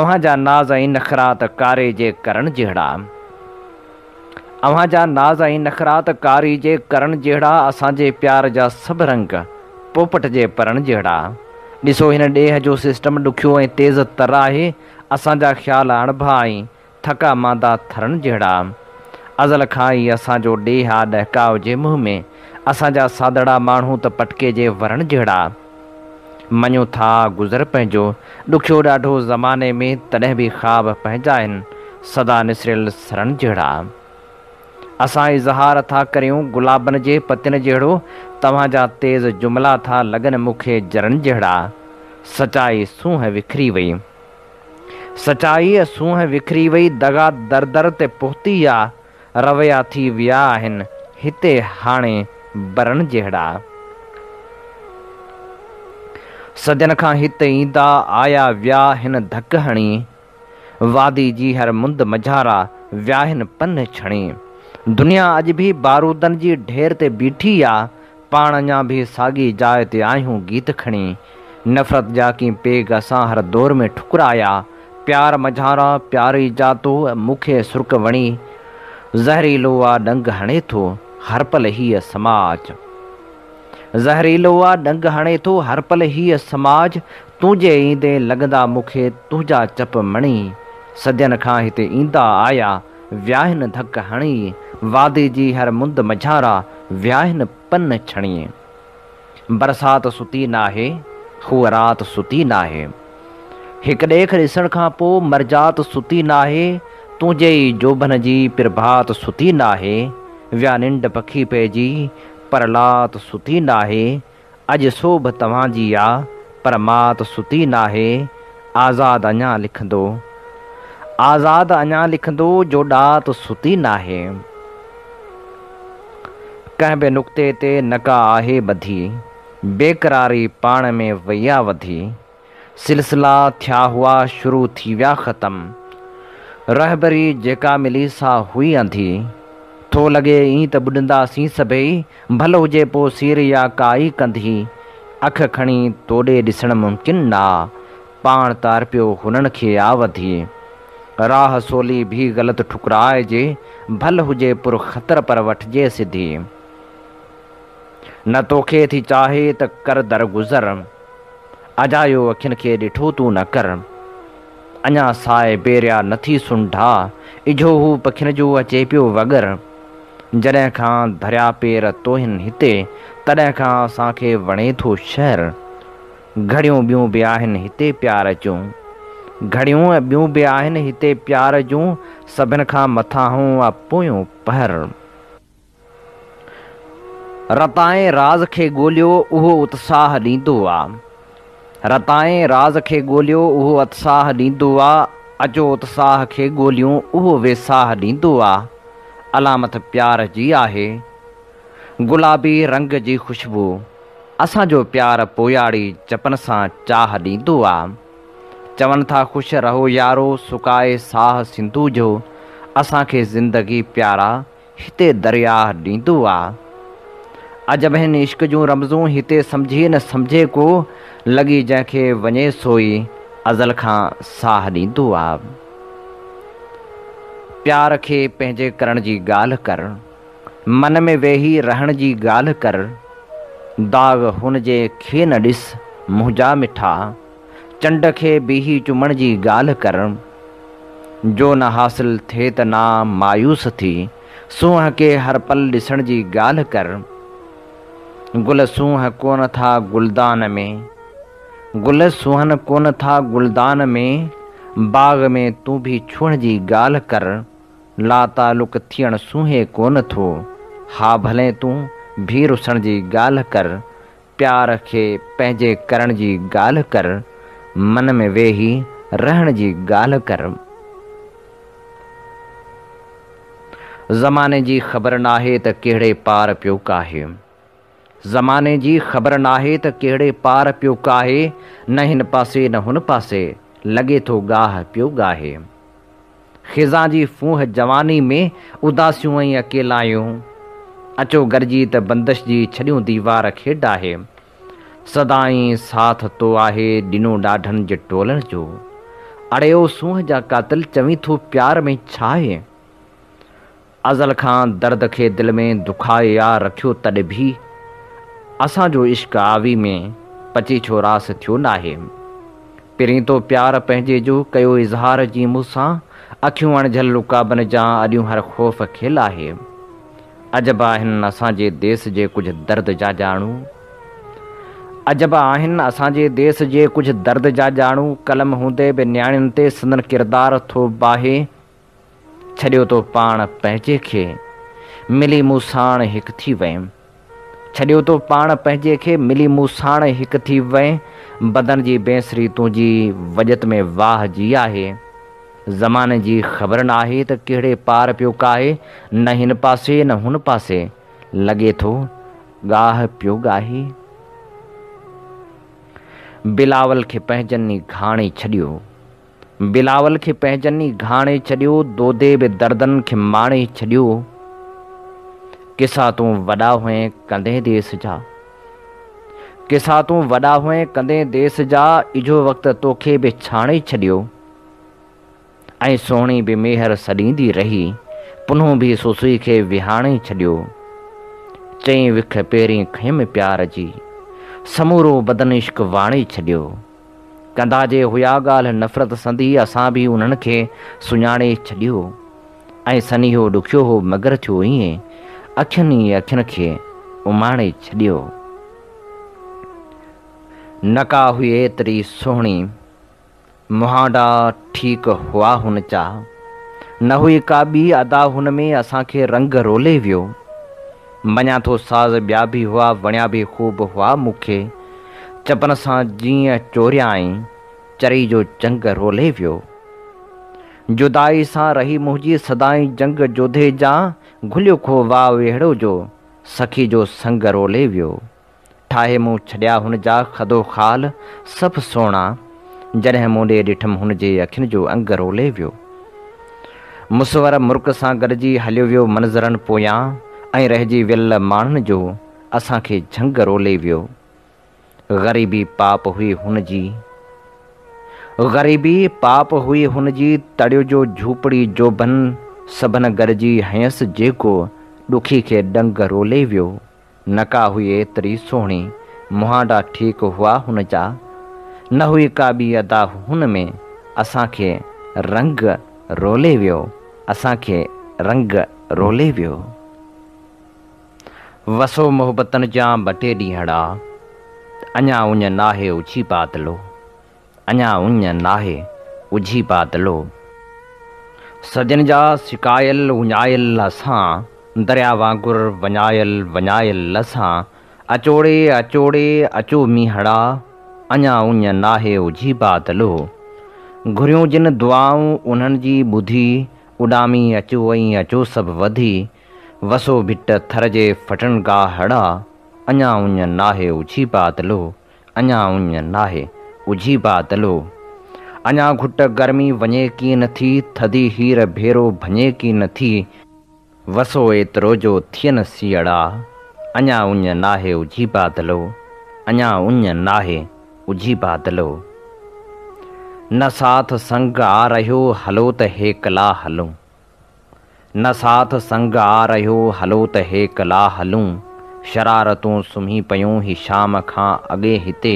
अव्हां जा नाज़ नखरात कारे जे करण जहिड़ा अव्हां जा नाज़ ऐं नखरात कारी जे करण जहिड़ा असांजे प्यार जा सभु रंग पोपट जे परण जहिड़ा ॾिसो हिन ॾेह जो सिस्टम ॾुखियो ऐं तेज़ तर आहे असांजा ख़्याल अणबा ऐं थका मादा थरण जहिड़ा अज़ल खाई असांजो ॾेहा ॾहकाव जे मुंहुं में असा सादड़ा माण्हू तो पटके जे वरण जड़ा मञो था गुज़र पंहिंजो ॾुखियो ॾाढो ज़माने में तॾहिं बि ख़्वाब पंहिंजा सदा निसरियल सरण जड़ा असां इज़हार था करूँ गुलाबन के पतिन जहिड़ो तव्हांजा तेज़ जुमला था लगन मूंखे जरन जहिड़ा सचाई सूंहं विखरी वई सचाई सूंहं विखरी वही दगा दर दर ते पहुती रवया थी वह आहिनि हिते बरण जेहड़ा सजन खां हिते ईंदा आया विया हिन धक हणी वादी जी हर मुंद मझारा व्याहन पन छणी दुनिया अज भी बारूदन जी ढेर ते बीठी आ पाण अञा भी सागी जाइ ते आहियूं गीत खणी नफ़रत जा पेग असां हर दौर में ठुकराया प्यार मझारा प्यारी जातो मूंखे सुर्क वणी ज़हरीलो आहे ॾंग हणे थो हर पल हीअ समाज ज़हरीलो आहे ॾंग हणे तो हर पल हीअ समाज तुझे ईंदे लॻंदा मुखे तुझा चप मणी सदियनि खां हिते ईंदा आया वियाहिनि धक हणी वादे जी हर मुंद मझारा व्याहन पन छणी बरसात सुती नाहे हूअ सुती नाहे हिकु ॾे ॾिसण खां पोइ मरजात सुती नाहे तुंहिंजे जोभन जोबन जी प्रभात सुती नाहे व्यानिंड पखी पे पेजी परलात सुती नाहे अज सोभ तव्हां जी आहे परमात सुती नाहे आज़ादु अञा आजाद आज़ादु अञा लिखंदो जो ॾात सुती नाहे कें भी नुक़्ते ते नका आहे ॿधी बेक़रारी पाण में वया वधी सिलसिला थिया हुआ शुरू थी व्या खत्म रहबरी जेका मिली सा हुई अंधी हथो लगे ई त ॿुॾंदासीं सभई भल हुजे पोइ सीर या काई कंधी अख खणी तोड़े ॾिसणु मुमकिन न पाण तार पियो हुननि खे आ राह सोली बि ग़लति ठुकराइजे भल हुजे पुर ख़तर पर वठिजे सिधी न तोखे थी चाहे त कर दर गुजर अजायो अखियुनि खे ॾिठो तूं न कर अञा साए बेरिया नथी सुंढा इझो हू पखियुनि जो अचे पियो वगर जॾहिं खां दरिया पेर तोहिन हिते तॾहिं खां असांखे वणे थो शहर घड़ियूं ॿियूं बि आहिनि हिते प्यार जूं घड़ियूं ॿियूं बि आहिनि हिते प्यार जूं सभिनि खां मथां हूं पोयूं पहरु रताए राज़ खे ॻोल्हियो उहो उत्साह ॾींदो आहे रताए राज़ खे ॻोल्हियो उहो उत्साह ॾींदो आहे अचो उत्साह खे ॻोल्हियूं उहो वेसाह ॾींदो आहे अलामत प्यार जी आहे गुलाबी रंग जी ख़ुशबू असांजो प्यार पोयाड़ी जपन से चाह दी आ चवन था खुश रहो यारो सुकाए साह सिंधु जो असा के ज़िंदगी प्यारा हिते दरिया ॾींदो आहे अजब इश्क जो रमजू हिते समझी न समझे को लगी जंहिंखे वने सोई अज़ल खां साह दी आ प्यार के पेंजे करण जी गाल कर मन में वेही रहण जी गाल कर दाग हुन जे खे न ॾिस मुंहिंजा मिठा चंड के बीही चुमण जी गाल कर जो न हासिल थे त ना मायूस थी सूंहं के हर पल ॾिसण जी ॻाल्हि कर गुल सूंहं कोन था गुलदान में गुल सुहन कोन था गुलदान में बाग में तूं बि छुहण जी ॻाल्हि कर ला तालुक थियण सूहे कोन थो हा भले तू भी रुसण जी गाल कर प्यार के पैजे करण जी गाल कर मन में वेही रहण जी गाल कर ज़माने जी ख़बर नाहे त कहिड़े पार पियो काहे ज़माने जी ख़बर नाहे त कहिड़े पार पियो काहे न हिन पासे न हुन पासे लगे थो गाह पियो गाहे ख़िज़ाजी फूह जवानी में उदासियूं ऐं अकेलायूं अचो गॾिजी त बंदश जी छॾियूं दीवार खे ॾाहे सदाई साथ तो आहे ॾिनो ॾाढनि जे टोलण जो अड़ियो सूंह जा कातिल चवी थो प्यार में छा आहे अज़ल खां दर्द खे दिलि में दुखाए या रखियो तॾहिं बि असांजो इश्क आवी में पची छो रास थियो नाहे थो प्यार पंहिंजे जो कयो इज़हार जी मूं सां अखियूं अणझल लुकाबन जा अॼु हर ख़ौफ़ खेल आहे अजबा आहिनि असांजे देस जे कुझु दर्द जा जाणू अजब आहिनि असांजे देस जे कुझु दर्द जा ॼाणू कलम हूंदे बि नियाणियुनि ते सदन किरदार थो बाहे छॾियो तो पाण पंहिंजे खे मिली मूं साण हिकु थी वे छॾियो तो पाण पंहिंजे खे मिली मूं साण हिकु बदन की बेसरी तुझी वजत में वाह जी आहे ज़माने जी ख़बर ना तो त पार पियो काहे न इन पासे न उन पासे लगे तो गाह प्यो गाहे बिलावल के पंहिंजनि घाणे छॾियो बिलावल खे पंहिंजनि घाणे छॾियो दोदे बि दर्दनि खे माणे छोड़ किसा तूं वॾा हुई कंदे देस जा किसा तूं वॾा हुई कंदे देस जा इजो वक़्तु तोखे बि छाणे छॾियो ऐं सोणी बि मेहर सॾींदी रही पुनो बि सुसुई खे विहाणे छॾियो चई विख पहिरीं खइ प्यार जी समूरो बदन इश्क वाणे छॾियो कंदा जे हुया ॻाल्हि नफ़रत संदी असां बि उन्हनि खे सुञाणे छॾियो ऐं सनी हो ॾुखियो हो मगर थियो ईअं अखियुनि अखियुनि खे उमाणे छॾियो नका हुई एतिरी सोहिणी मुहाडा ठीक हुआ हुन हुनचा न हुई का काबी अदा हुन में असांखे रंग रोले वियो मञा थो साज़ ॿिया बि हुआ वणिया बि ख़ूब हुआ मूंखे चपन सां जीअं आई चरी जो जंग रोले वियो जुदाई सां रही मुंहिंजी सदाई जंग जोधे जा घुलियो खो वाह वेड़ो जो सखी जो संग रोले वियो ठाहे मूं छॾिया हुनजा खदो खाल सफ़ोणा जॾहिं मूं ॾे ॾिठमि हुनजे अखियुनि जो अंग रोले वियो मुसवर मुर्ख सां गॾिजी हलियो वियो मंज़रनि पोयां ऐं रहिजी वियल माण्हुनि जो असांखे झंग रोले वियो ग़रीबी पाप हुई हुनजी ग़रीबी पाप हुई हुनजी तड़ियूं जो झूपड़ी जो बन सभ घरिजी हयसि जेको ॾुखी खे डंग रोले वियो नका का हुई एतिरी सोणी मुहांॾा ठीकु हुआ हुन जा न हुई का काब अदा हुन में असांखे रंग रोले वियो असांखे रंग रोले वियो वसो मोहबतनि जा ॿ टे ॾींहंड़ा अञा उञ नाहे उची पातलो अञा उञ नाहे उ पातलो सजन जा शिकायल उञायल लसां दरिया वांगुरु वञायल वञायल लसा अचोड़े अचोड़े अचो मींहड़ा अञा उञ नाहे उतलो घुरियूं जिनि दुआऊं उन्हनि जी ॿुधी उॾामी अचो वहीं अचो सभु वधी वसो भिट थर जे फटन गा गाहड़ा अञा उञ नाहे उातो अञा उय नाहे बादलो अञा घुट गर्मी वञे की नथी थदी हीर भेरो भञे की नथी वसो एतिरो जो थियन सियड़ा अञा उन नाहे बादलो अञा उन नाहे बादलो न साथ संग आ रहियो हलो त हे कला हलूं न साथ संग आ रहियो हलो त हे कला हलूं शरारतूं सुम्ही पियूं ही शाम खां अॻे हिते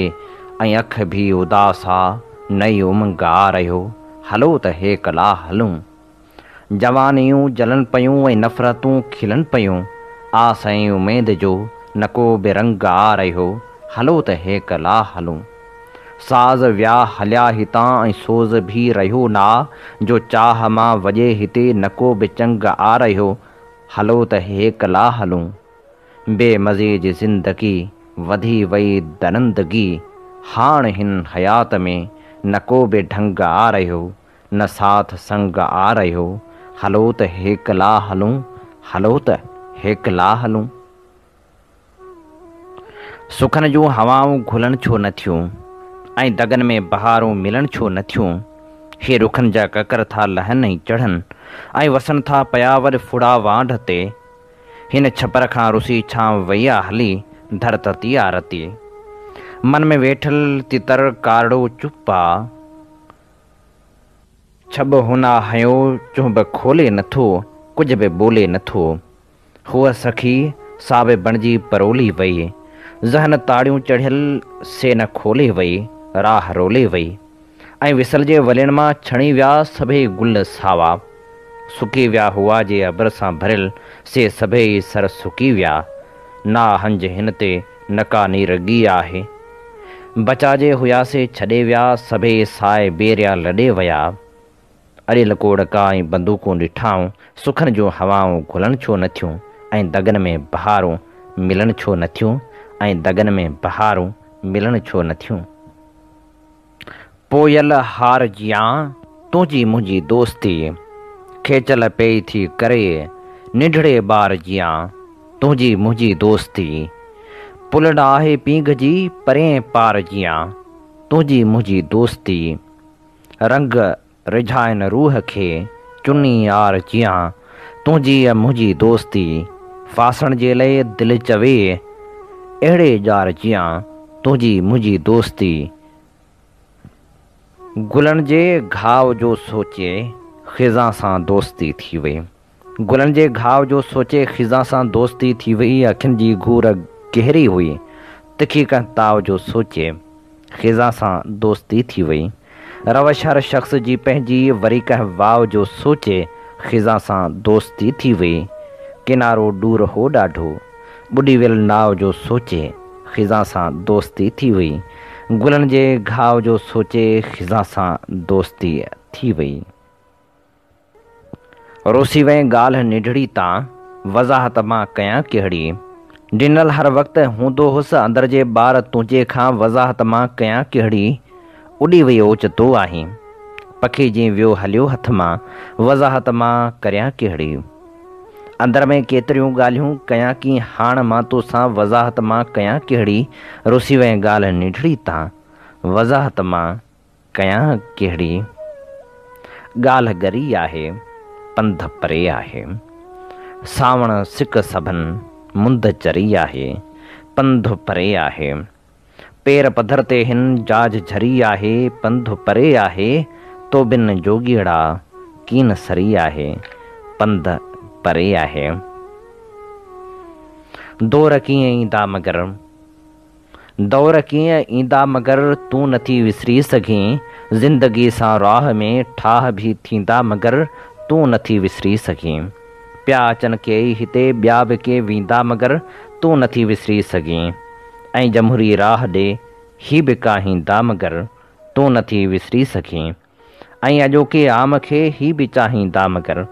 ऐं अखि बि उदास आहे नई उमंग आ रहियो हलो त हे कला हलूं जवानी जलनि पियूं ऐं नफ़रतूं खिलनि पियूं आसाई उमेद जो न को बि रंग आ रहियो हलो त हे कला हलूं साज़ विया हलिया हितां ऐं सोज़ बि रहियो ना जो चाह मां वॼे हिते न को बि चंग आ रहियो हलो त हे कला हलूं बेमज़े जी ज़िंदगी वधी वेई दनंदगी हाणे हिन हयात में न को बेढंग आ रहे हो न साथ संग आ रहे हो हलोत हेकला हलूं हलोत हेकला हलूं सुखन जो हवाऊं घुलन छो न थियूं ऐं दगन में बहारूं मिलण छो न थियूं हे रुखनि जा ककर था लहन ऐं चढ़नि ऐं वसनि था पिया फुड़ा वांढ ते हिन छपर खां रुसी छांव वई हली धरत धरतती आरती मन में वेठल तितर कारड़ो चुप्पा छब होना हयो चुंब खोले नथो कुझु बि ॿोले नथो हूअ सखी साबे बणिजी परोली वई ज़हन ताड़ियूं चढ़ियल से न खोले वई राह रोले वई ऐं विसलजे वलनि मां छणी विया सभई गुल सावा सुकी विया हुआ जे अबर सां भरियलु से सभई सर सुकी विया ना हंज हिन ते न का नीरगी आहे बचा जे हुयासि छॾे विया सभे साए बेरिया लॾे विया अरियल कोड़क ऐं बंदूकूं ॾिठाऊं सुखनि जूं हवाऊं घुलनि छो न थियूं ऐं दगनि में बहारु मिलनि छो न थियूं ऐं दगनि में बहारु मिलणु छो न थियूं पोयल हार जिया तुंहिंजी मुंहिंजी दोस्ती खेचल पई थी करे निढड़े ॿार जिया तुंहिंजी मुंहिंजी दोस्ती पुलड आहे पींघ जी परें पार जियां तुझी मुझी दोस्ती रंग रिझाइन रूह के चुनी आर जियां तुंहिंजी मुझी दोस्ती फासण जे लाइ दिलि चवे अड़े जार जियां तुझी मुझी दोस्ती गुलन जे घाव जो सोचे ख़िज़ा सा दोस्ती थी वई गुलनि जे घाव जो सोचे ख़िज़ा सा दोस्ती थी वई अखियुनि जी घूर हुई तिखी कह ताव जो सोचे ख़िज़ा सां दोस्ती थी वेई रव शर शख़्स जी पंहिंजी वरी कंहिं वाव जो सोचे ख़िज़ा सां दोस्ती थी वई किनारो डूर हो ॾाढो ॿुॾी वियल ना जो सोचे ख़िज़ा सां दोस्ती थी वई गुलनि जे घाव जो सोचे ख़िज़ा सां दोस्ती थी वई रोशी वाल्हि निंडड़ी ता वज़ाहत मां कयां कहड़ी ॾिनल हर वक़्तु हूंदो हुअसि अंदर जे ॿारु तुंहिंजे खां वज़ाहत मां कया कहिड़ी उॾी वियो ओचितो आहीं पखी जी वियो हलियो हथ मां वज़ाहत मां करिया कहिड़ी अंदर में केतिरियूं ॻाल्हियूं कया की हाण मां तोसां वज़ाहत मां कयां कहिड़ी रुसी वाली ता वज़ाहत मां कया कहिड़ी ॻाल्हि गरी आहे पंध परे आहे सावण सिक सबनि मुंदचरी आहे पंध परे आहे पेर पधरते हिन जाज झरी आहे पंध परे आहे तो बिन जोगीड़ा कीन सरी आहे पंध परे आहे दौर कीअं ईंदा मगर दौर कीअं ईंदा मगर तूं नथी विसरी सी ज़िंदगी सां राह में ठाह बि थींदा मगर तू नथी विसरी सी पिया अचन खे हिते ॿिया के वेंदा मगर तू नथी विसरी सी ऐं जमहूरी राह दे ही भी का हींदा मगर तूं नथी विसरी सघीं ऐं आम खे ही बि चाहींदा मगर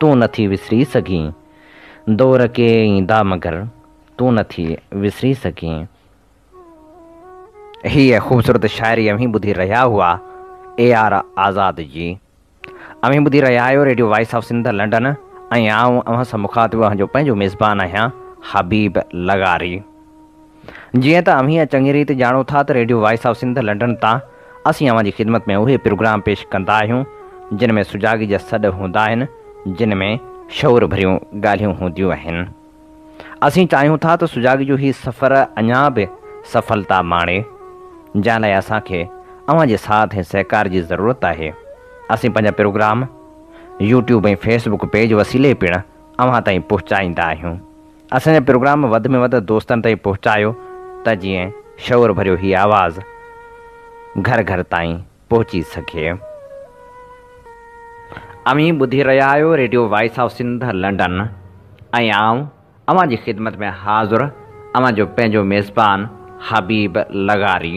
तूं नथी विसरी सघीं दौर के ईंदा मगर तू नथी विसरी सघीं हीअ ख़ूबसूरत शायरी अवी ॿुधी रहिया हुआ ए आर आज़ाद जी अवी ॿुधी रहिया आहियो radio voice of Sindh London ऐं आऊं मेज़बान आया हबीब लगारी जी तो अव्हीं चंगी रीति ॼाणो था तो radio voice of Sindh London तां असीं अव्हां ख़िदमत में उ प्रोग्राम पेश क्यों जिन में सुजाॻी जा सद हूंदा जिन में शौर भर ॻाल्हियूं हूंदियूं चाहूँ था तो सुजाग जो ही सफ़र अञा भी सफलता माणे जै असा असांखे साथ सहकार की ज़रूरत है असीं प्रोग्राम यूट्यूब ऐं फेसबुक पेज वसीले पिण अव्हां ताईं पहुचाईंदा आहियूं असांजे प्रोग्राम वधि में वधि दोस्तनि ताईं पहुचायो त जीअं शौर भरियो हीअ आवाज़ घर घर ताईं पहुची सघे अमी ॿुधी रहिया आहियो radio voice of Sindh London ऐं आऊं अव्हां जी ख़िदमत में हाज़ुरु अवां जो पंहिंजो मेज़बान हबीब लगारी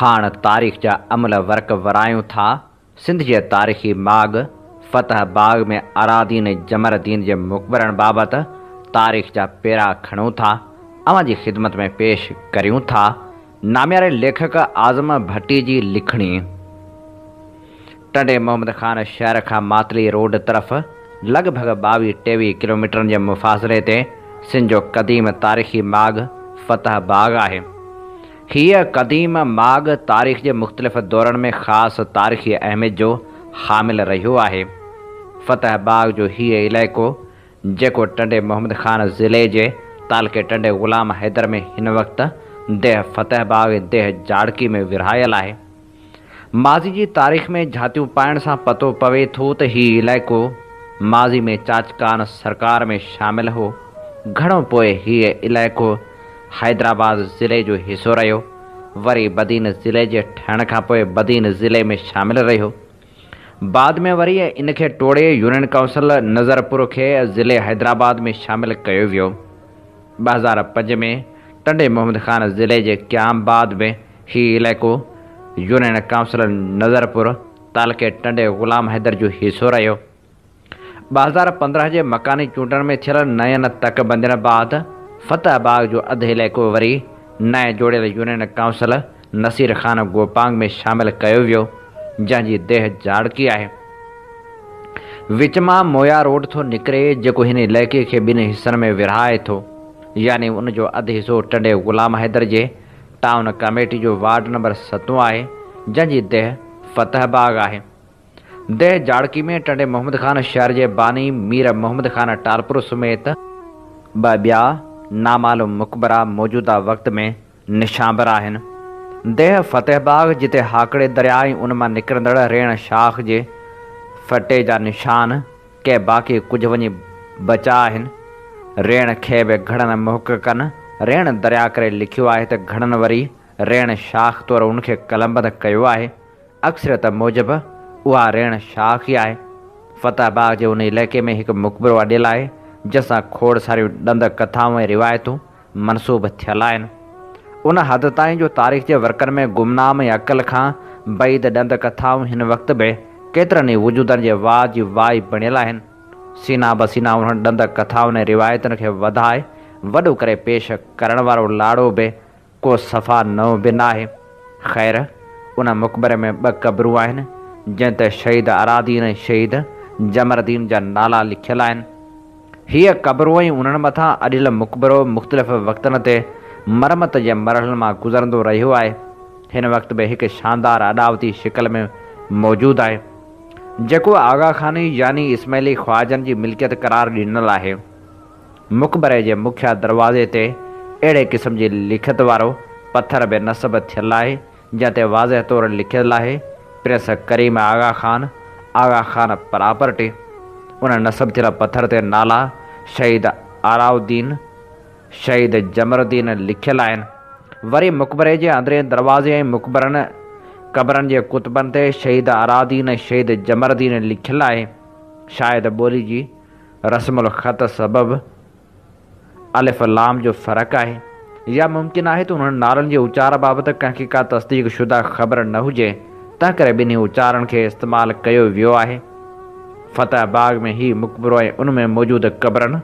हाण तारीख़ जा अमल वर्क वरायूं था सिंध के तारीख़ी माग फतह बाग में अरादीन जमरदीन के मुकबरण बाबत तारीख़ जा पेरा खणूँ था अवज ख़िदमत में पेश करूँ था नामियारे लेखक आज़म भट्टी की लिखणी टंडे मोहम्मद ख़ान शहर का मातली रोड तरफ़ लगभग बवी टेवी किलोमीटर के मुफ़ासिले सिंध जो क़दीम तारीख़ी माग फतह बाग है हिया कदीम माग तारीख़ जे मुख़्तलिफ़ दौरनि में ख़ासि तारीख़ी अहमियत जो हामिल रहियो आहे फ़तह बाग जो हीअ इलाइक़ो जेको टंडे मोहम्मद ख़ान ज़िले जे तालके टंडे ग़ुलाम हैदर में हिन वक़्तु देह फ़तह बाग देह जाड़की में विरहायल आहे माज़ी जी तारीख़ में झातियूं पाइण सां पतो पवे थो त हीउ इलाइक़ो माज़ी में चाचकान सरकार में शामिल हो घणो पोइ हीअ इलाइक़ो हैदराबाद ज़िले जो हिसो रो वरी बदीन ज़िले के ठहण खां बदीन ज़िले में शामिल रो बाद में वरी इनखे टोड़े यूनियन काउंसिल नज़रपुर के ज़िले हैदराबाद में शामिल किया वो ॿ हज़ार पंज में टंडे मोहम्मद ख़ान ज़िले के क्यामबाद में ही इलाको यूनियन काउंसिल नज़रपुर तालके टंडे ग़ुलाम हैदर जो हिस्सो रो ॿ हज़ार पंद्रहं जे मकानी चूंडनि में थियल नयन तकबंदीअ बाद फतेहबाग जो अध इलाको वरी नए जोड़ियल यूनियन काउंसिल नसीर ख़ान गोपांग में शामिल किया वो जी देह जाड़की है विच मां मोया रोड तो निकरे जो इन इलाक़े के बिन हिस्सों में विरहाए यानि यानी जो अध हिसो टंडे ग़ुलाम हैदर के टाउन कमेटी जो वार्ड नंबर सतों है जी देह फतेहबाग है देह जाड़की में टंडे मोहम्मद ख़ान शहर के बानी मीर मोहम्मद ख़ान टालपुर समेत ॿ नामालुम मुक़बरा मौजूदा वक़्त में निशांबर आहिनि देह फ़तेहब जिते हाकड़े दरिया आहियूं उन मां निकिरंदड़ु रेण शाख जे फ़टे जा निशान के बाक़ी कुझु वञी बचा आहिनि रेण खे बि घणनि मोहक कनि रेण दरिया करे लिखियो आहे त घणनि वरी रैण शाख़ तौरु उनखे कलमबंद कयो आहे अक्सरत मूजिबिब उहा रेण शाख़ ई आहे फ़तेहबाग़ जे उन इलाइक़े में हिकु मुक़बरु अॾियलु आहे जैसा खोड़ सारी ॾंद कथाओं ऐं रिवायतूं मनसूब थियल उन हद ताई जो तारीख़ के वर्कनि में गुमनाम अक़ल खां बैद ॾंद कथाओं इन वक़्त में केतर ही वजूदनि के वाज जी बणियल सीना बसीना उन ॾंद कथाओं ऐं के खे वधाए वो कर पेश करण लाड़ो भी को सफ़ा नो भी ना ख़ैर उन मुक़बरे में ब कबरू आन जैत शहीद अरादीन शहीद जमरदीन जा नाला लिखल आन हीअ क़बरू ई उन्हनि मथां अॾियल मुक़बरो मुख़्तलिफ़ वक़्तनि ते मरमत जे मरहलनि मां गुज़रंदो रहियो आहे हिन वक़्त बि हिकु शानदार अॾावती शिकिल में मौजूदु आहे जेको आगा ख़ानी यानी इस्माइली ख़्वाजनि जी मिल्कियत करार ॾिनल आहे मुक़बरे जे मुख्य दरवाज़े ते अहिड़े क़िस्म जी लिखित वारो पथर बि नसबु थियल आहे जंहिं ते वाज़े तौरु लिखियलु आहे प्रेस करीम आगा ख़ान आगा ख़ान प्रापर्टी उन नसबु थियल पथर ते नाला शहीद अराउद्दीन शहीद जमरदीन लिखियल आहिनि वरी मुक़बरे जे अंदरे दरवाज़े ऐं मुक़बरनि क़बरनि जे कुतबनि ते शहीद अरादीन शहीद जमरदीन लिखियलु आहे शायदि ॿोली जी रस्म अलत सबब अलिफ़लाम जो फ़र्क़ु आहे इहा मुमकिन आहे त हुन नालनि जे उचार बाबति कंहिंखे का तस्दीक़ुदा ख़बर न हुजे तंहिं करे ॿिन्ही उचारनि खे इस्तेमालु कयो वियो आहे फतेबाग में ई मुक़बरो ऐं उन में मौजूदु क़बरनि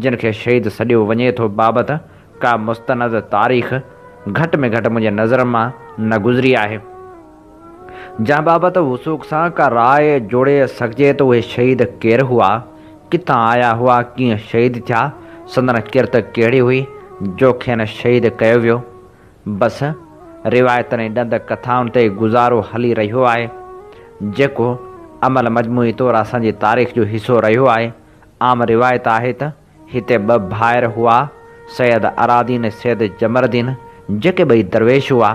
जिन खे शहीद सॾि॒यो वञे थो बाबति का मुस्तंदज़ तारीख़ घटि में घटि मुंहिंजे नज़र मां न गुज़िरी आहे जा बाबति वसूक सां का राय जोड़े सघिजे त उहे शहीद केरु हुआ किथां आया हुआ कीअं शहीद थिया संदन किर्त कहिड़ी हुई जो खे शहीद कयो वियो बस रिवायतनि ॾंद कथाउनि ते गुज़ारो हली रहियो आहे जेको अमल मजमूई तौर असांजी तारीख़ जो हिसो रहियो आहे आम रिवायत आहे त हिते ॿ भाइर हुआ सैद अरादीन सैद जमरदीन जेके ॿई दरवेश हुआ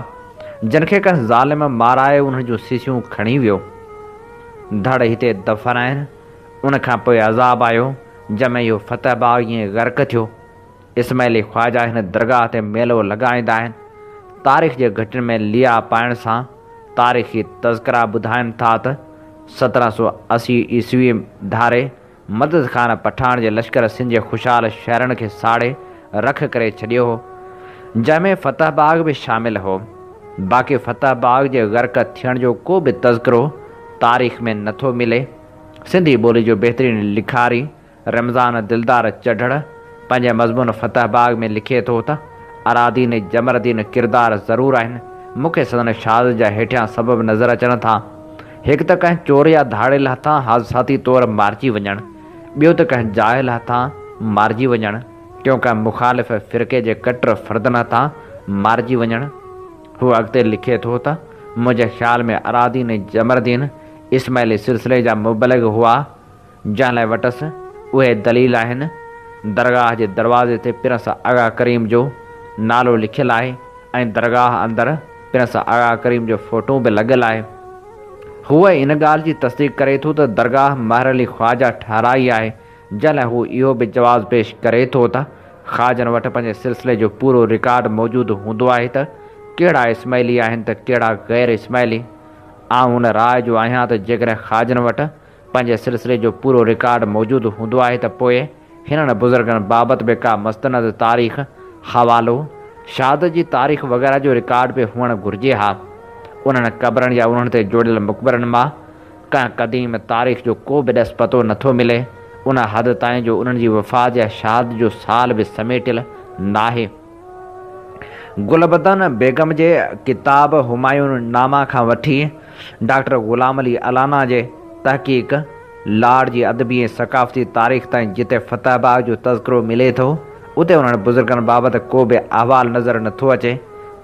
जिनखे कनि ज़ालिमु माराए उन जूं शीशियूं खणी वियो धड़ हिते दफ़न आहिनि उनखां पोइ अज़ाब आयो जंहिंमें इहो फ़तेहबा ईअं गर्क थियो इस्मैली ख़्वाजा हिन दरगाह ते मेलो लॻाईंदा आहिनि तारीख़ जे घटि में लिया पाइण सां तारीख़ी तज़करा ॿुधाइनि था त सत्रहं सौ असी ईस्वी धारे मदद खान पठाण जे लश्कर सिंधीअ ख़ुशहाल शहरनि खे साड़े रख करे छॾियो हो जंहिंमें फ़तह बाग़ बि शामिल हो बाक़ी फ़तहबाग जे गरक थियण जो को बि तज़करो तारीख़ में नथो मिले सिंधी ॿोलीअ जो बहितरीनु लिखारी रमज़ान दिलदार चढ़णु पंहिंजे मज़मून फतह में लिखे थो त अरादीन जमरदीन किरदारु ज़रूरु आहिनि मूंखे सदन शाह जा हेठियां सबबि नज़र अचनि था हिकु त कंहिं चोर या धारियल हथां हादसाती तौरु मारिजी वञणु ॿियो त कंहिं जायल हथां मारिजी वञणु مخالف मुखालिफ़ु फ़िरके जे कटर फर्दनि हथां मारिजी वञणु हू अॻिते लिखे थो त मुंहिंजे ख़्याल में अरादीन ऐं जमर्दीन इस्माइली सिलसिले जा मुबलग हुआ जंहिं लाइ वटसि उहे दलील आहिनि दरगाह जे दरवाज़े ते पिनसा आगा करीम जो नालो लिखियलु आहे ऐं दरगाह अंदरु प्रसा आगा करीम जो फ़ोटू बि आहे हूअ इन ॻाल्हि जी तस्दीक करे थो त दरगाह अली ख़्वाजा ठाराई आहे जॾहिं हू इहो बि जवाज़ु पेश करे थो त ख़्वाजनि वटि पंहिंजे सिलसिले जो पूरो रिकॉर्ड मौजूदु हूंदो आहे त कहिड़ा सस्मली आहिनि त कहिड़ा ग़ैरु इस्माइली ऐं हुन रा जो आहियां त जेकॾहिं ख़ाजनि वटि पंहिंजे सिलसिले जो पूरो रिकॉर्ड मौजूदु हूंदो आहे त पोइ हिननि बुज़ुर्गनि बाबति में का मस्तनद तारीख़ हवालो शाद जी तारीख़ वग़ैरह जो रिकॉड बि हुअणु घुरिजे आहे उन्हनि क़बरनि या उन्हनि ते जोड़ियल मुक़बरनि मां कंहिं क़दीम तारीख़ जो को बि ॾस पतो नथो मिले उन हद ताईं जो उन्हनि जी वफ़ात या शाद जो साल बि समेटियलु नाहे गुलबदन बेगम जे किताब हुमायूनि नामा खां वठी डॉक्टर ग़ुलाम अली अलाना जे तहक़ीक़ लाड जी अदबी ऐं सकाफ़ती तारीख़ ताईं जिते फ़तेहबाग जो तज़करो मिले थो उते उन्हनि बुज़ुर्गनि बाबति को बि अहवालु नज़र नथो अचे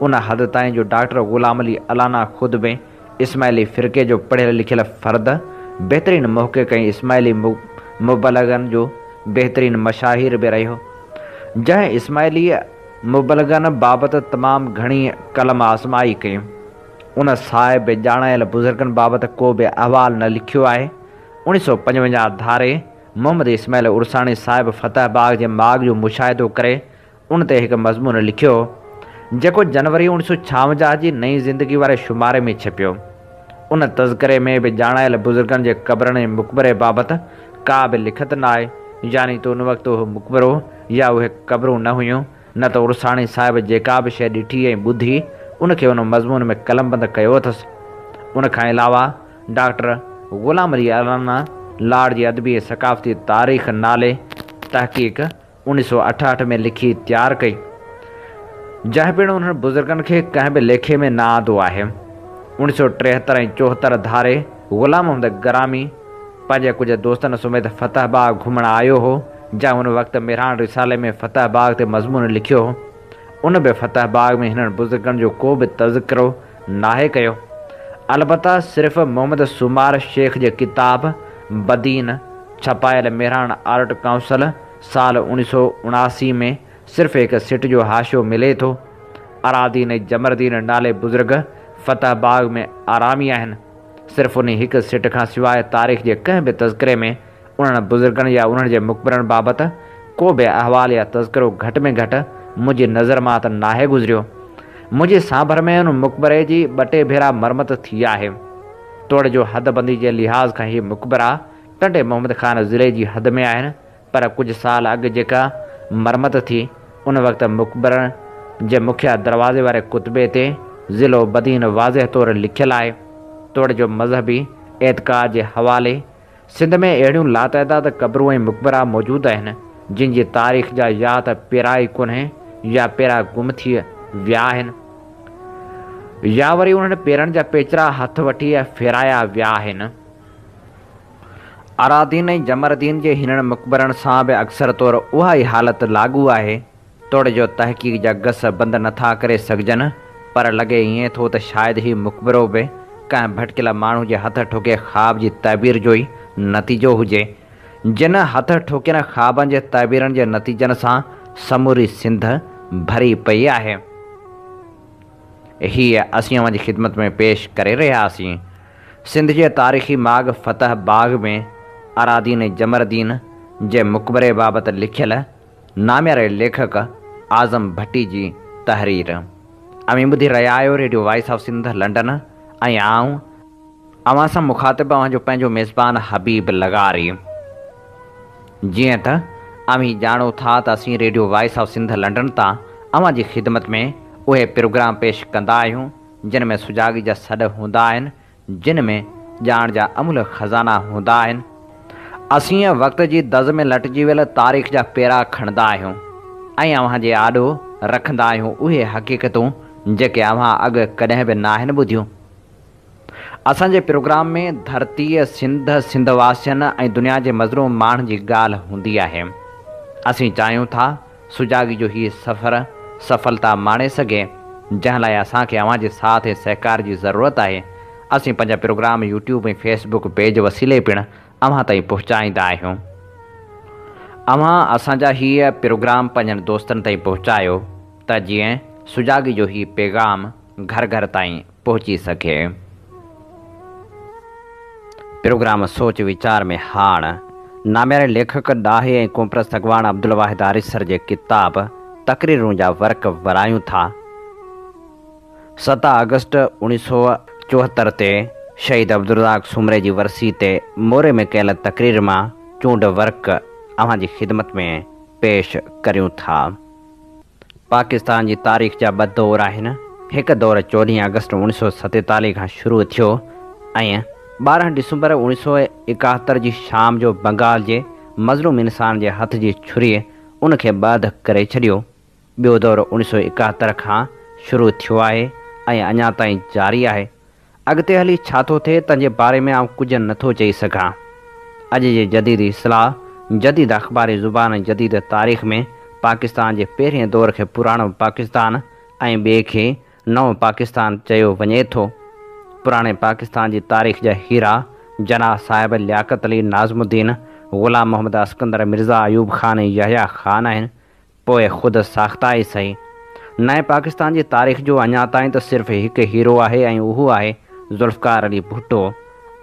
उन हदताएं जो डॉक्टर गुलाम अली अलाना खुद में इस्माइली फ़िरके जो पढ़े लिखियल फ़र्द बेहतरीन मौक़े कई इस्माइली मुबलगन जो बेहतरीन मशाहिर भी रो जै इस्माइली मुबलगन बाबत तमाम घणी कलम आसमाई कई उन साहेब जानायल बुजुर्गन बाबति को भी अहवाल न लिखो है उणिवीह सौ पंजवंजाह धारे मोहम्मद इस्माइल उर्सानी साहेब फतेहबाग के माग जो मुशाह करे उन ते हिकु मज़मून लिखियो जो जनवरी उणिवीह सौ छावंजा की नई ज़िंदगी वाले शुमारे में छिपियो उन तस्करे में भी जानायल बुजुर्गन के क़बरनि ऐं मुक़बरे बाबत का भी लिखित ना यानि यानी उन वक्त वह मुक़बरो या उ क़बरूं न हुई न तो उर्साणी साहब जेका भी शे ॾिठी बुधी उन मज़मून में कलमबंद बंद उन अलावा डॉक्टर ग़ुलाम अली अलाना लाड की अदबी सकाफ़ती तारीख़ नाले तहक़ीक़ उन्नीस सौ अठहठ में लिखी तैयार कई जंहिं पिणु उन बुज़ुर्गनि के कंहिं बि लेखे में न आंदो आहे उणिवीह सौ टेहतरि ऐं धारे ग़ुलाम अहमद गरामी पंहिंजे कुछ दोस्त समेत फतेहबाग घुमणु आयो हो जंहिं हुन वक़्तु मिराण रिसाले में फतेहबाग ते मज़मून लिखो हो उन बि फतहबाग में हिननि बुज़ुर्गनि जो को भी तज़किरो ना कयो अलबत सिर्फ़ु मोहम्मद सुमार शेख जे किताब बदीन छपायल मिराण आर्ट काउंसिल साल उड़ीस सौ उणासी में सिर्फ़ु हिकु सिट जो हाशो मिले थो अरादीन ऐं जमरदीन नाले बुज़ुर्ग फ़तहबाग में आरामी आहिनि सिर्फ़ु उन हिकु सिट खां सवाइ तारीख़ जे कंहिं बि तज़करे में उन्हनि बुज़ुर्गनि या उन्हनि जे मुक़बरनि बाबति को बि अहिवालु या तज़करो घटि में घटि मुंहिंजी नज़रमाति नाहे गुज़रियो मुंहिंजे सांभर में हुन मुक़बरे जी ॿ टे भेरा मरमत थी आहे तोड़े जो हदबंदी जे लिहाज़ खां हीअ मुक़बरा तॾे मोहम्मद ख़ान ज़िले जी हद में आहिनि पर कुझु साल अॻु जेका मरमत थी उन वक़्तु मुक़बर जे मुखिया दरवाज़े वारे कुतबे ते ज़िलो बदीन वाज़े तौरु लिखियलु आहे तौर जो मज़हबी ऐतका जे हवाले सिंध में अहिड़ियूं लातद क़बरूं ऐं मुक़बरा मौजूदु आहिनि जिन जी तारीख़ जा या त पेरा ई कोन्हे या पेरा गुम थी विया आहिनि या वरी उन्हनि पेरनि जा पेचरा हथ वठी फेराया विया आहिनि अरादीन ऐं जमरदीन जे हिननि मुक़बरनि सां बि अक्सर तौरु उहा ई हालति लाॻू आहे तोड़ जो तहकीक जा गस बंद था करे सकजन पर लगे ये थो शायद ही मुकबरों पर कें भटकियल मानू के हथ ठोके ख़्वाब की तबीर जो ही नतीजो हुजे जिन हथ ठोक खाबन के तबीर के नतीजन से समूरी सिंध भरी पई है हीअ अस ख़िदमत में पेश कर रहा सिंध के तारीख़ी माग फतह बाग में अरादीन जमरदीन के मुक़बरे बाबत लिखल नामियर लेखक आज़म भट्टी जी तहरीर अवी ॿुधी रहिया वॉइस ऑफ सिंध लंडन ऐं आऊं अवां सां मुखातिबो पंहिंजो मेज़बान हबीब लगारी जीअं त अवी ॼाणूं था त असां radio voice of Sindh London तां अवां जी ख़िदमत में उहे प्रोग्राम पेश कंदा आहियूं जिन में सुजाग जा सॾ हूंदा आहिनि जिन में ॼाण जा अमूल ख़ज़ाना हूंदा आहिनि असीअ वक़्त जी दज़ में लटिजी वियल तारीख़ जा पेरा खणंदा आहियूं ऐं अव्हांजे आॾो रखंदा आहियूं उहे हक़ीक़तूं जेके अव्हां अॻु कॾहिं बि न आहिनि ॿुधियूं असांजे प्रोग्राम में धरतीअ सिंध सिंधवासियुनि ऐं दुनिया जे मज़रूम माण्हुनि जी ॻाल्हि हूंदी आहे असीं चाहियूं था सुजाॻ जो इहे सफ़र सफलता माणे सघे जंहिं लाइ असांखे साथ ऐं सहकार जी ज़रूरत आहे असां पंहिंजा प्रोग्राम यूट्यूब ऐं फेसबुक पेज वसीले पिणु अव्हां ताईं पहुचाईंदा आहियूं असा असांजा हीअ प्रोग्राम पंहिंजनि दोस्तनि ताईं तुजाग सुजाग जो ही पैगाम घर घर ताई पहुची सके प्रोग्राम सोच विचार में हाणे नाम्यारे लेखक डाहे ऐं कोमप्रस अब्दुल वाहिद आरिसर के किताब तकरीरों जा वर्क वरायू था सत अगस्त उणिवीह चौहत्तर ते शहीद अब्दुल्लाक सुमरे जी वरसी ते मोरे में कल तकरीर में चूंड वर्क अव्हां जी ख़िदमत में पेश कयूं था पाकिस्तान जी तारीख़ जा ॿ दौरु आहिनि हिकु दौरु चोॾहीं अगस्त उणिवीह सौ सतेतालीह खां शुरू थियो ऐं ॿारहं डिसंबर उणिवीह सौ एकहतरि जी शाम जो बंगाल जे मज़लूम इन्सान जे हथ जी छुरी उन खे करे छॾियो ॿियो दौरु उणिवीह सौ एकहतरि खां शुरू थियो आहे ऐं अञा ताईं जारी आहे अॻिते हली छा थो थिए तंहिंजे बारे में आऊं कुझु नथो चई सघां अॼु जदीदी जदीद अख़बारी ज़ुबान जदीद तारीख़ में पाकिस्तान जे पहिरें दौर खे पुराणो पाकिस्तान ऐं ॿिए खे नओं पाकिस्तान चयो वञे थो पुराणे पाकिस्तान जी तारीख़ जा हीरा जना साहिब लियाक़त अली नाज़मुद्दीन ग़ुलाम मोहम्मद असकंदर मिर्ज़ा अयूब ख़ान य ख़ान आहिनि पोइ ख़ुदि साख़्ताई सही नए पाकिस्तान जी तारीख़ जो अञा ताईं त सिर्फ़ु हिकु हीरो आहे ऐं उहो आहे ज़ुल्फकार अली भुटो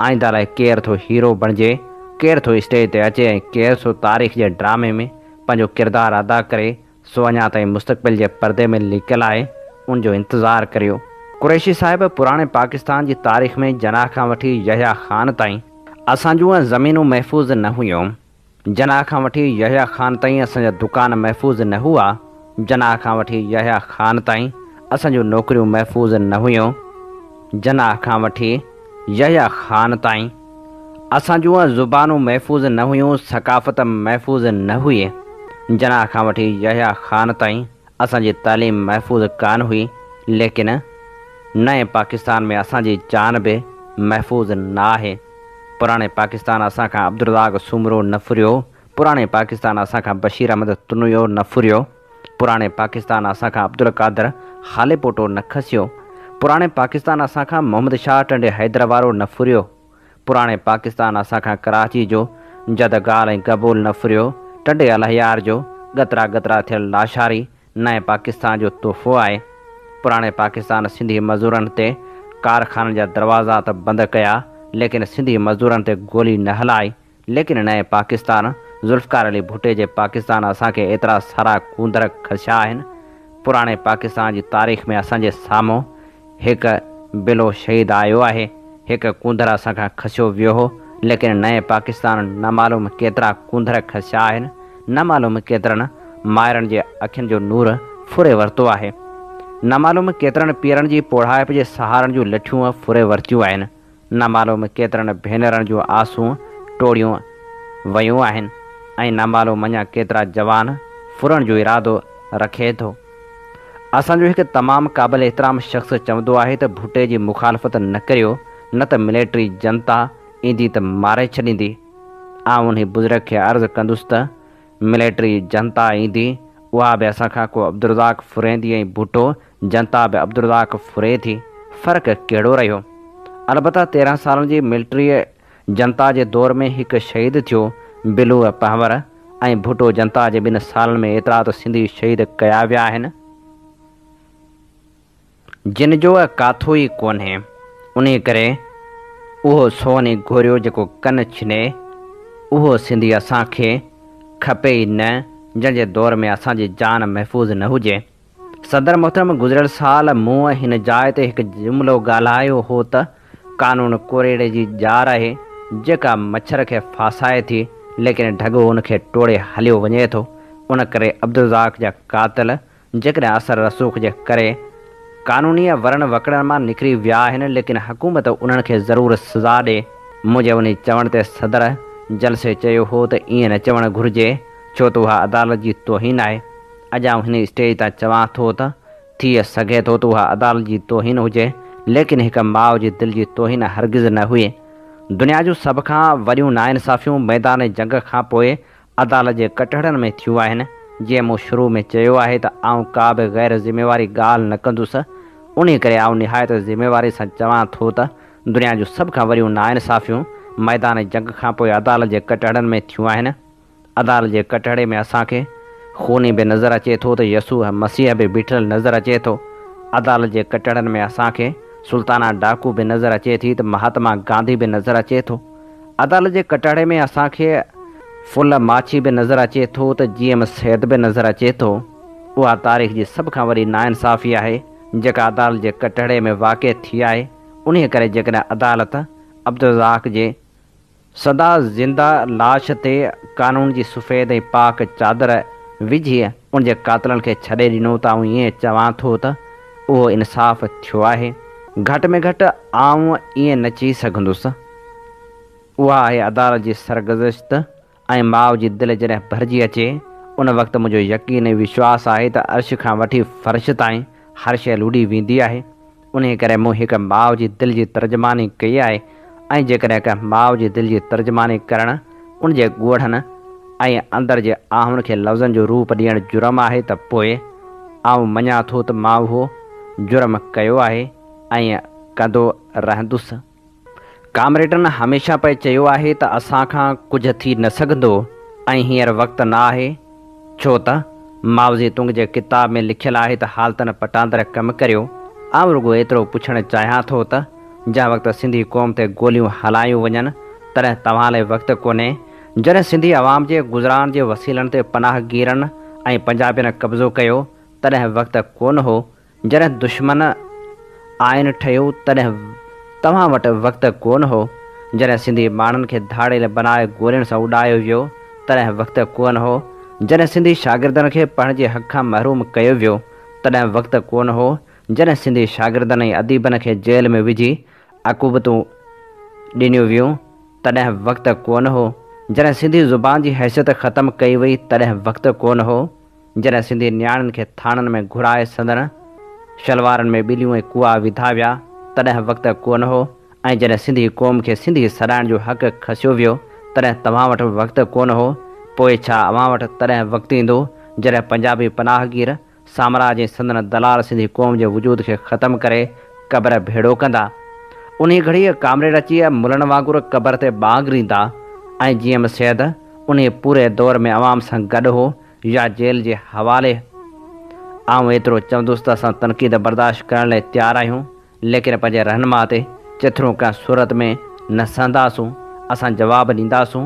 आईंदा लाइ केरु थो हीरो बणिजे केर तो स्टेज ते अचे ऐं केर सो तारीख़ जे ड्रामे में पंहिंजो किरदारु अदा करे सो अञा ताईं मुस्तक़बिल जे परदे में लिकियलु आहे उनजो इंतज़ारु करियो कुरैशी साहिब पुराणे पाकिस्तान जी तारीख़ में जना खां वठी यहया ख़ान ताईं असां जूं ज़मीनूं महफ़ूज़ न हुयूं जना खां वठी यहया ख़ान ताईं असांजा दुकान महफ़ूज़ न हुआ जना खां वठी यहया ख़ान ताईं असांजूं नौकरियूं महफ़ूज़ न हुयूं जना खां वठी यहया ख़ान ताईं असां जुबानू महफ़ूज़ न हुई सकाफ़त महफ़ूज़ न हुई जना का वी यहया ख़ान तई अस तलीम महफ़ूज़ कान हुई लेकिन नए पाकिस्तान में असांजी जान भी महफ़ूज़ ना है पुराने पाकिस्तान का अब्दुल्लाक सुमरो न फुरियो पुराणे पाकिस्तान का बशीर अहमद तुनुयो न फुरियो पुराने पाकिस्तान का अब्दुल कादर हालेपोटो न खसियो पुराने पाकिस्तान का मोहम्मद शाह टंडे हैदर न फुरियो पुराणे पाकिस्तान असांखां कराची जो जदगाल ऐं कबूल न फिरियो टे अलहियार जो गतरा गतरा थियल लाशारी नए पाकिस्तान जो तोहफ़ो आहे पुराणे पाकिस्तान सिंधी मज़ूरनि ते कारखाननि जा दरवाज़ा त बंदि कया लेकिन सिंधी मज़ूरनि ते गोली न हलाई लेकिन नए पाकिस्तान ज़ुल्फकार अली भुटे जे पाकिस्तान असांखे एतिरा सारा कूंदड़ खसिया आहिनि पुराणे पाकिस्तान जी तारीख़ में असांजे साम्हूं हिकु बेलो शहीद आयो आहे एक कुंदर असांखां खसो वो हो लेकिन नए पाकिस्तान न मालूम केतरा कुंदर खसिया न मालूम केतर मायरन के अखियन जो नूर फुरे वरतो है न मालूम केतर पीरन की पोढ़ाइप के सहारन जो लठियूं फुरे वरितियूं न मालूम केतर भेनर जो आसू टोड़ू व्यू आन न मालूम अं केतरा जवान फुरन जो इरादों रखे तो असो एक तमाम क़ाबिल एहतराम शख़्स चवंदो आहे भुट्टे की मुखालफ़त न करो न त मिलिट्री जनता इंदी त मारे छॾींदी आउं उन बुज़ुर्ग के अर्ज कंदुसि त मिलिट्री जनता ईंदी उहा असा को अब्दुरज़ाक फुरेंदी ऐं भुटो जनता भी अब्दुरज़ाक फुरे थी फर्क़ कड़ो रो अलबत तेरह साल की मिलिट्री जनता के दौर में एक शहीद थो बिलू पहावर ए भुटो जनता के बिन साल में एतरा तो सिंधी शहीद क्या वह जिन जो काथो ही कोन्हे उन करे उहो सोनी घोरियो जेको कन छिने उहो सिंधी असांखे खपे ई न जंहिंजे दौर में असांजी जान महफ़ूज़ न हुजे सदर मुहतरम गुज़िरियल साल मूं हिन जाइ ते हिकु जुमिलो ॻाल्हायो हो त कानून कोरेड़े जी जार आहे जेका मछर खे फासाए थी लेकिन ढगो उन खे टोड़े हलियो वञे थो उन करे अब्दुल्ज़ाक जा कातल जेकॾहिं असर रसूख जे करे कानूनी वरण वकड़न में निकिरी विया लेकिन हुकूमत उन जरूर सज़ा दे मुझे उन्हें चवण से सदर जलसे हो तो ईअं न चवण घुर्ज छो तो वह अदालत की तोहन है अजा इन स्टेज तां चवां तो थी सघे अदालत की तोहन हुए लेकिन एक माओ की दिल की तोहन हरगिज़ न हुई दुनिया जो सब खां वरिय नाइंसाफ़ियूं मैदान जंग का अदालत के कटड़नि में थियूं आहिनि शुरू में चयो का भी ग़ैर जिम्मेवारी गाल न कंदुसि उन्हें करे आउं निहायत ज़िम्मेवारी से चवान थो दुनिया जो सब का वॾियूं नाइंसाफ़ियूं मैदान जंग का अदालत के कटड़नि में थियूं अदालत के कटड़े में के खूनी भी नज़र अचे तो यसू मसीह भी बीठल नज़र अचे तो अदालत के कटड़नि में के सुल्ताना डाकू भी नज़र अचे थी तो महात्मा गांधी भी नज़र अचे तो अदालत के कटड़े में के फुल माछी भी नज़र अचे तो जी एम सैद भी नज़र अचे तो वह तारीख़ की सब का वरी नाइंसाफ़ी है जेका अदालत जे कटड़े में वाक़ि थी आहे उन करे जेकॾहिं अदालत अब्दुल्ज़ाक जे सदा ज़िंदा लाश ते कानून जी सुफ़ेद ऐं पाक चादरु विझी उन जे कातलनि खे छॾे ॾिनो त ऐं ईअं चवां थो त उहो इंसाफ़ थियो आहे घटि में घटि आऊं ईअं न चई सघंदुसि उहा आहे अदालत जी सर्गर्श ऐं माउ जी दिलि जॾहिं भरिजी अचे उन वक़्तु मुंहिंजो यकीन विश्वासु आहे त अर्श खां वठी फ़र्श ताईं हर शइ लुड़ी वेंदी आहे उन करे मूं हिकु माउ जी दिलि जी तर्जमानी कई आहे ऐं जेकॾहिं माउ जी दिलि जी तर्जमानी करणु उन जे ॻोढ़नि ऐं अंदरि जे आहुनि खे लफ़्ज़नि जो रूप ॾियणु जुर्म आहे त पोइ आऊं मञा थो त मां उहो जुर्म कयो आहे ऐं कंदो रहंदुसि कामरेडनि हमेशह पए चयो आहे त असांखां कुझु थी न सघंदो ऐं हींअर वक़्तु न आहे छो त मावज़ी तुंग जे किताब में लिखियलु आहे त हालतनि पटांदर कमु करियो रुगो एतिरो पुछणु चाहियां थो त जंहिं वक़्तु सिंधी क़ौम ते ॻोलियूं हलायूं वञनि तॾहिं तव्हां लाइ वक़्तु कोन्हे जॾहिं सिंधी आवाम जे गुज़रान जे वसीलनि ते पनाह ऐं पंजाबियुनि कब्ज़ो कयो तॾहिं वक़्तु कोन हो जॾहिं दुश्मन आयन ठहियो तॾहिं तव्हां वटि वक़्तु कोन हो जॾहिं सिंधी माण्हुनि खे धाड़ियल बनाए ॻोल्हण सां उॾायो वियो तॾहिं वक़्तु कोन हो जॾहिं सिंधी शागिर्दनि खे पंहिंजे हक़ खां महरूम कयो वियो तॾहिं वक़्तु कोन हो जॾहिं सिंधी शागिर्दनि अदीबनि खे जेल में विझी अकूबतूं ॾिनियूं वियूं तॾहिं वक़्तु कोन हो जॾहिं सिंधी ज़ुबान जी हैसियत ख़तमु कई वई तॾहिं वक़्तु कोन हो जॾहिं सिंधी नियाणियुनि खे थाणनि में घुराए सदन शलवारनि में ॿिलियूं ऐं कुआ विधा विया तॾहिं वक़्तु कोन हो ऐं जॾहिं सिंधी क़ौम खे सिंधी सॾाइण जो हक़ु खसियो वियो तॾहिं तव्हां वटि वक़्तु कोन पोइ छा अव्हां वटि तॾहिं वक़्तु ईंदो जॾहिं पंजाबी पनाहगीर साम्राज जी संदन दलाल सिंधी क़ौम जे वजूद खे ख़तमु करे क़बर भेड़ो कंदा उन घड़ीअ कामरेड अची विया मुलनि वांगुरु क़बर ते बागु ॾींदा ऐं जीअं मसैद उन पूरे दौर में आवाम सां गॾु हो या जेल जे हवाले आऊं एतिरो चवंदुसि त असां तनक़ीद बर्दाश्त करण लाइ तयारु आहियूं लेकिन पंहिंजे रहनुमा ते चिथरो कंहिं सूरत में न सहंदासूं असां जवाबु ॾींदासूं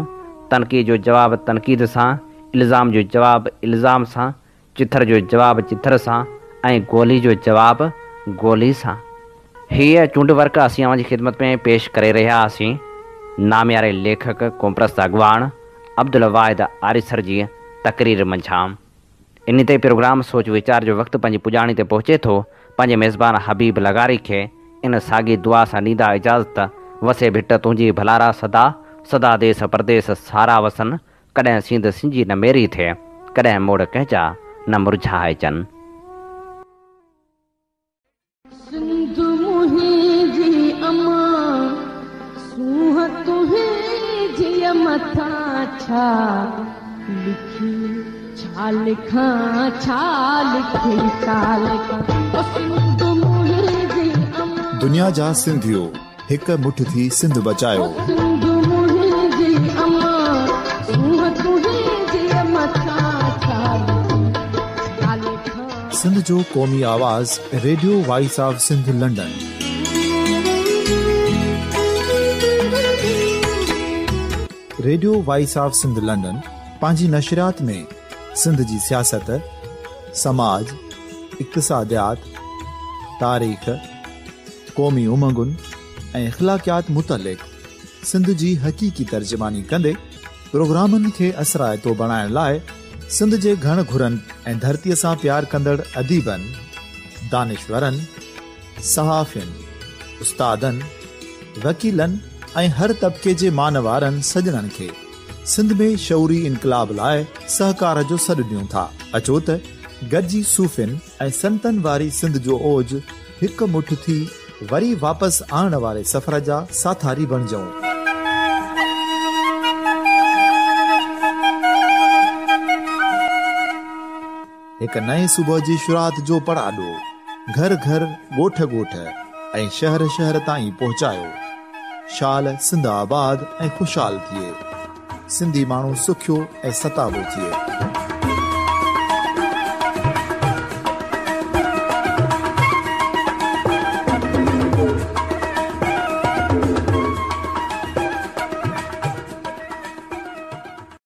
तनक़ीद जो जवाबु तनक़ीद सां इल्ज़ाम जो जवाबु इल्ज़ाम सां चिथर जो जवाबु चिथर सां ऐं गोली जो जवाबु गोली सां हीअ चूंड वर्क असीं ख़िदमत में पेश करे रहियासीं नामियारे लेखक कोम्ब्रस अॻवान अब्दुल वाहिद आरिसर जी तक़रीर मंझाम इन ते प्रोग्राम सोच वीचार जो वक़्तु पंहिंजी पुॼाणी ते पहुचे थो पंहिंजे मेज़बान हबीब लगारी खे इन साॻी दुआ सां ॾींदा इजाज़त वसे भिट तुंहिंजी भलारा सदा सदा देस परदेस सारा वसन कॾहिं सिंध सिंजी न मेरी थे कॾहिं मोड़ कंहिंजा न
मुरझाइजनि मथां छा लिखी छा लिखी
दुनिया जा सिंधियो एक मुठ थी सिंध बचायो سندھ جو قومی آواز radio voice of Sindh London radio voice of Sindh London پانجي نشريات ۾ سندھ جي سياست سماج اقتصاديات تاريخ قومي امنگن ۽ اخلاقيات متعلق سندھ جي حقيقي ترجماني ڪندي پروگرامن کي اسرائي تو بنائڻ لاءِ سندھ جي گھڻ گھرن ऐं धरतीअ सां प्यार कंदड़ अदीबनि दानेश्वरनि सहाफ़ उस्तादनि वकीलनि ऐं हर तबिके जे मान वारनि सजननि खे सिंध में शौरी इनकलाब लाइ सहकार जो सॾु ॾियूं था अचो त गॾिजी सूफ़िन ऐं संतनि वारी सिंध जो ओज हिकु मुठ थी वरी वापसि आणण वारे सफ़र जा साथारी बणजऊं हिकु नए सुबुह जी शुरुआति जो पराॾो घर घर ॻोठ ॻोठ ऐं शहर शहर ताईं पहुचायो शाल सिंध आबाद ऐं ख़ुशहाल थिए सिंधी माण्हू सुखियो ऐं सतावो थिए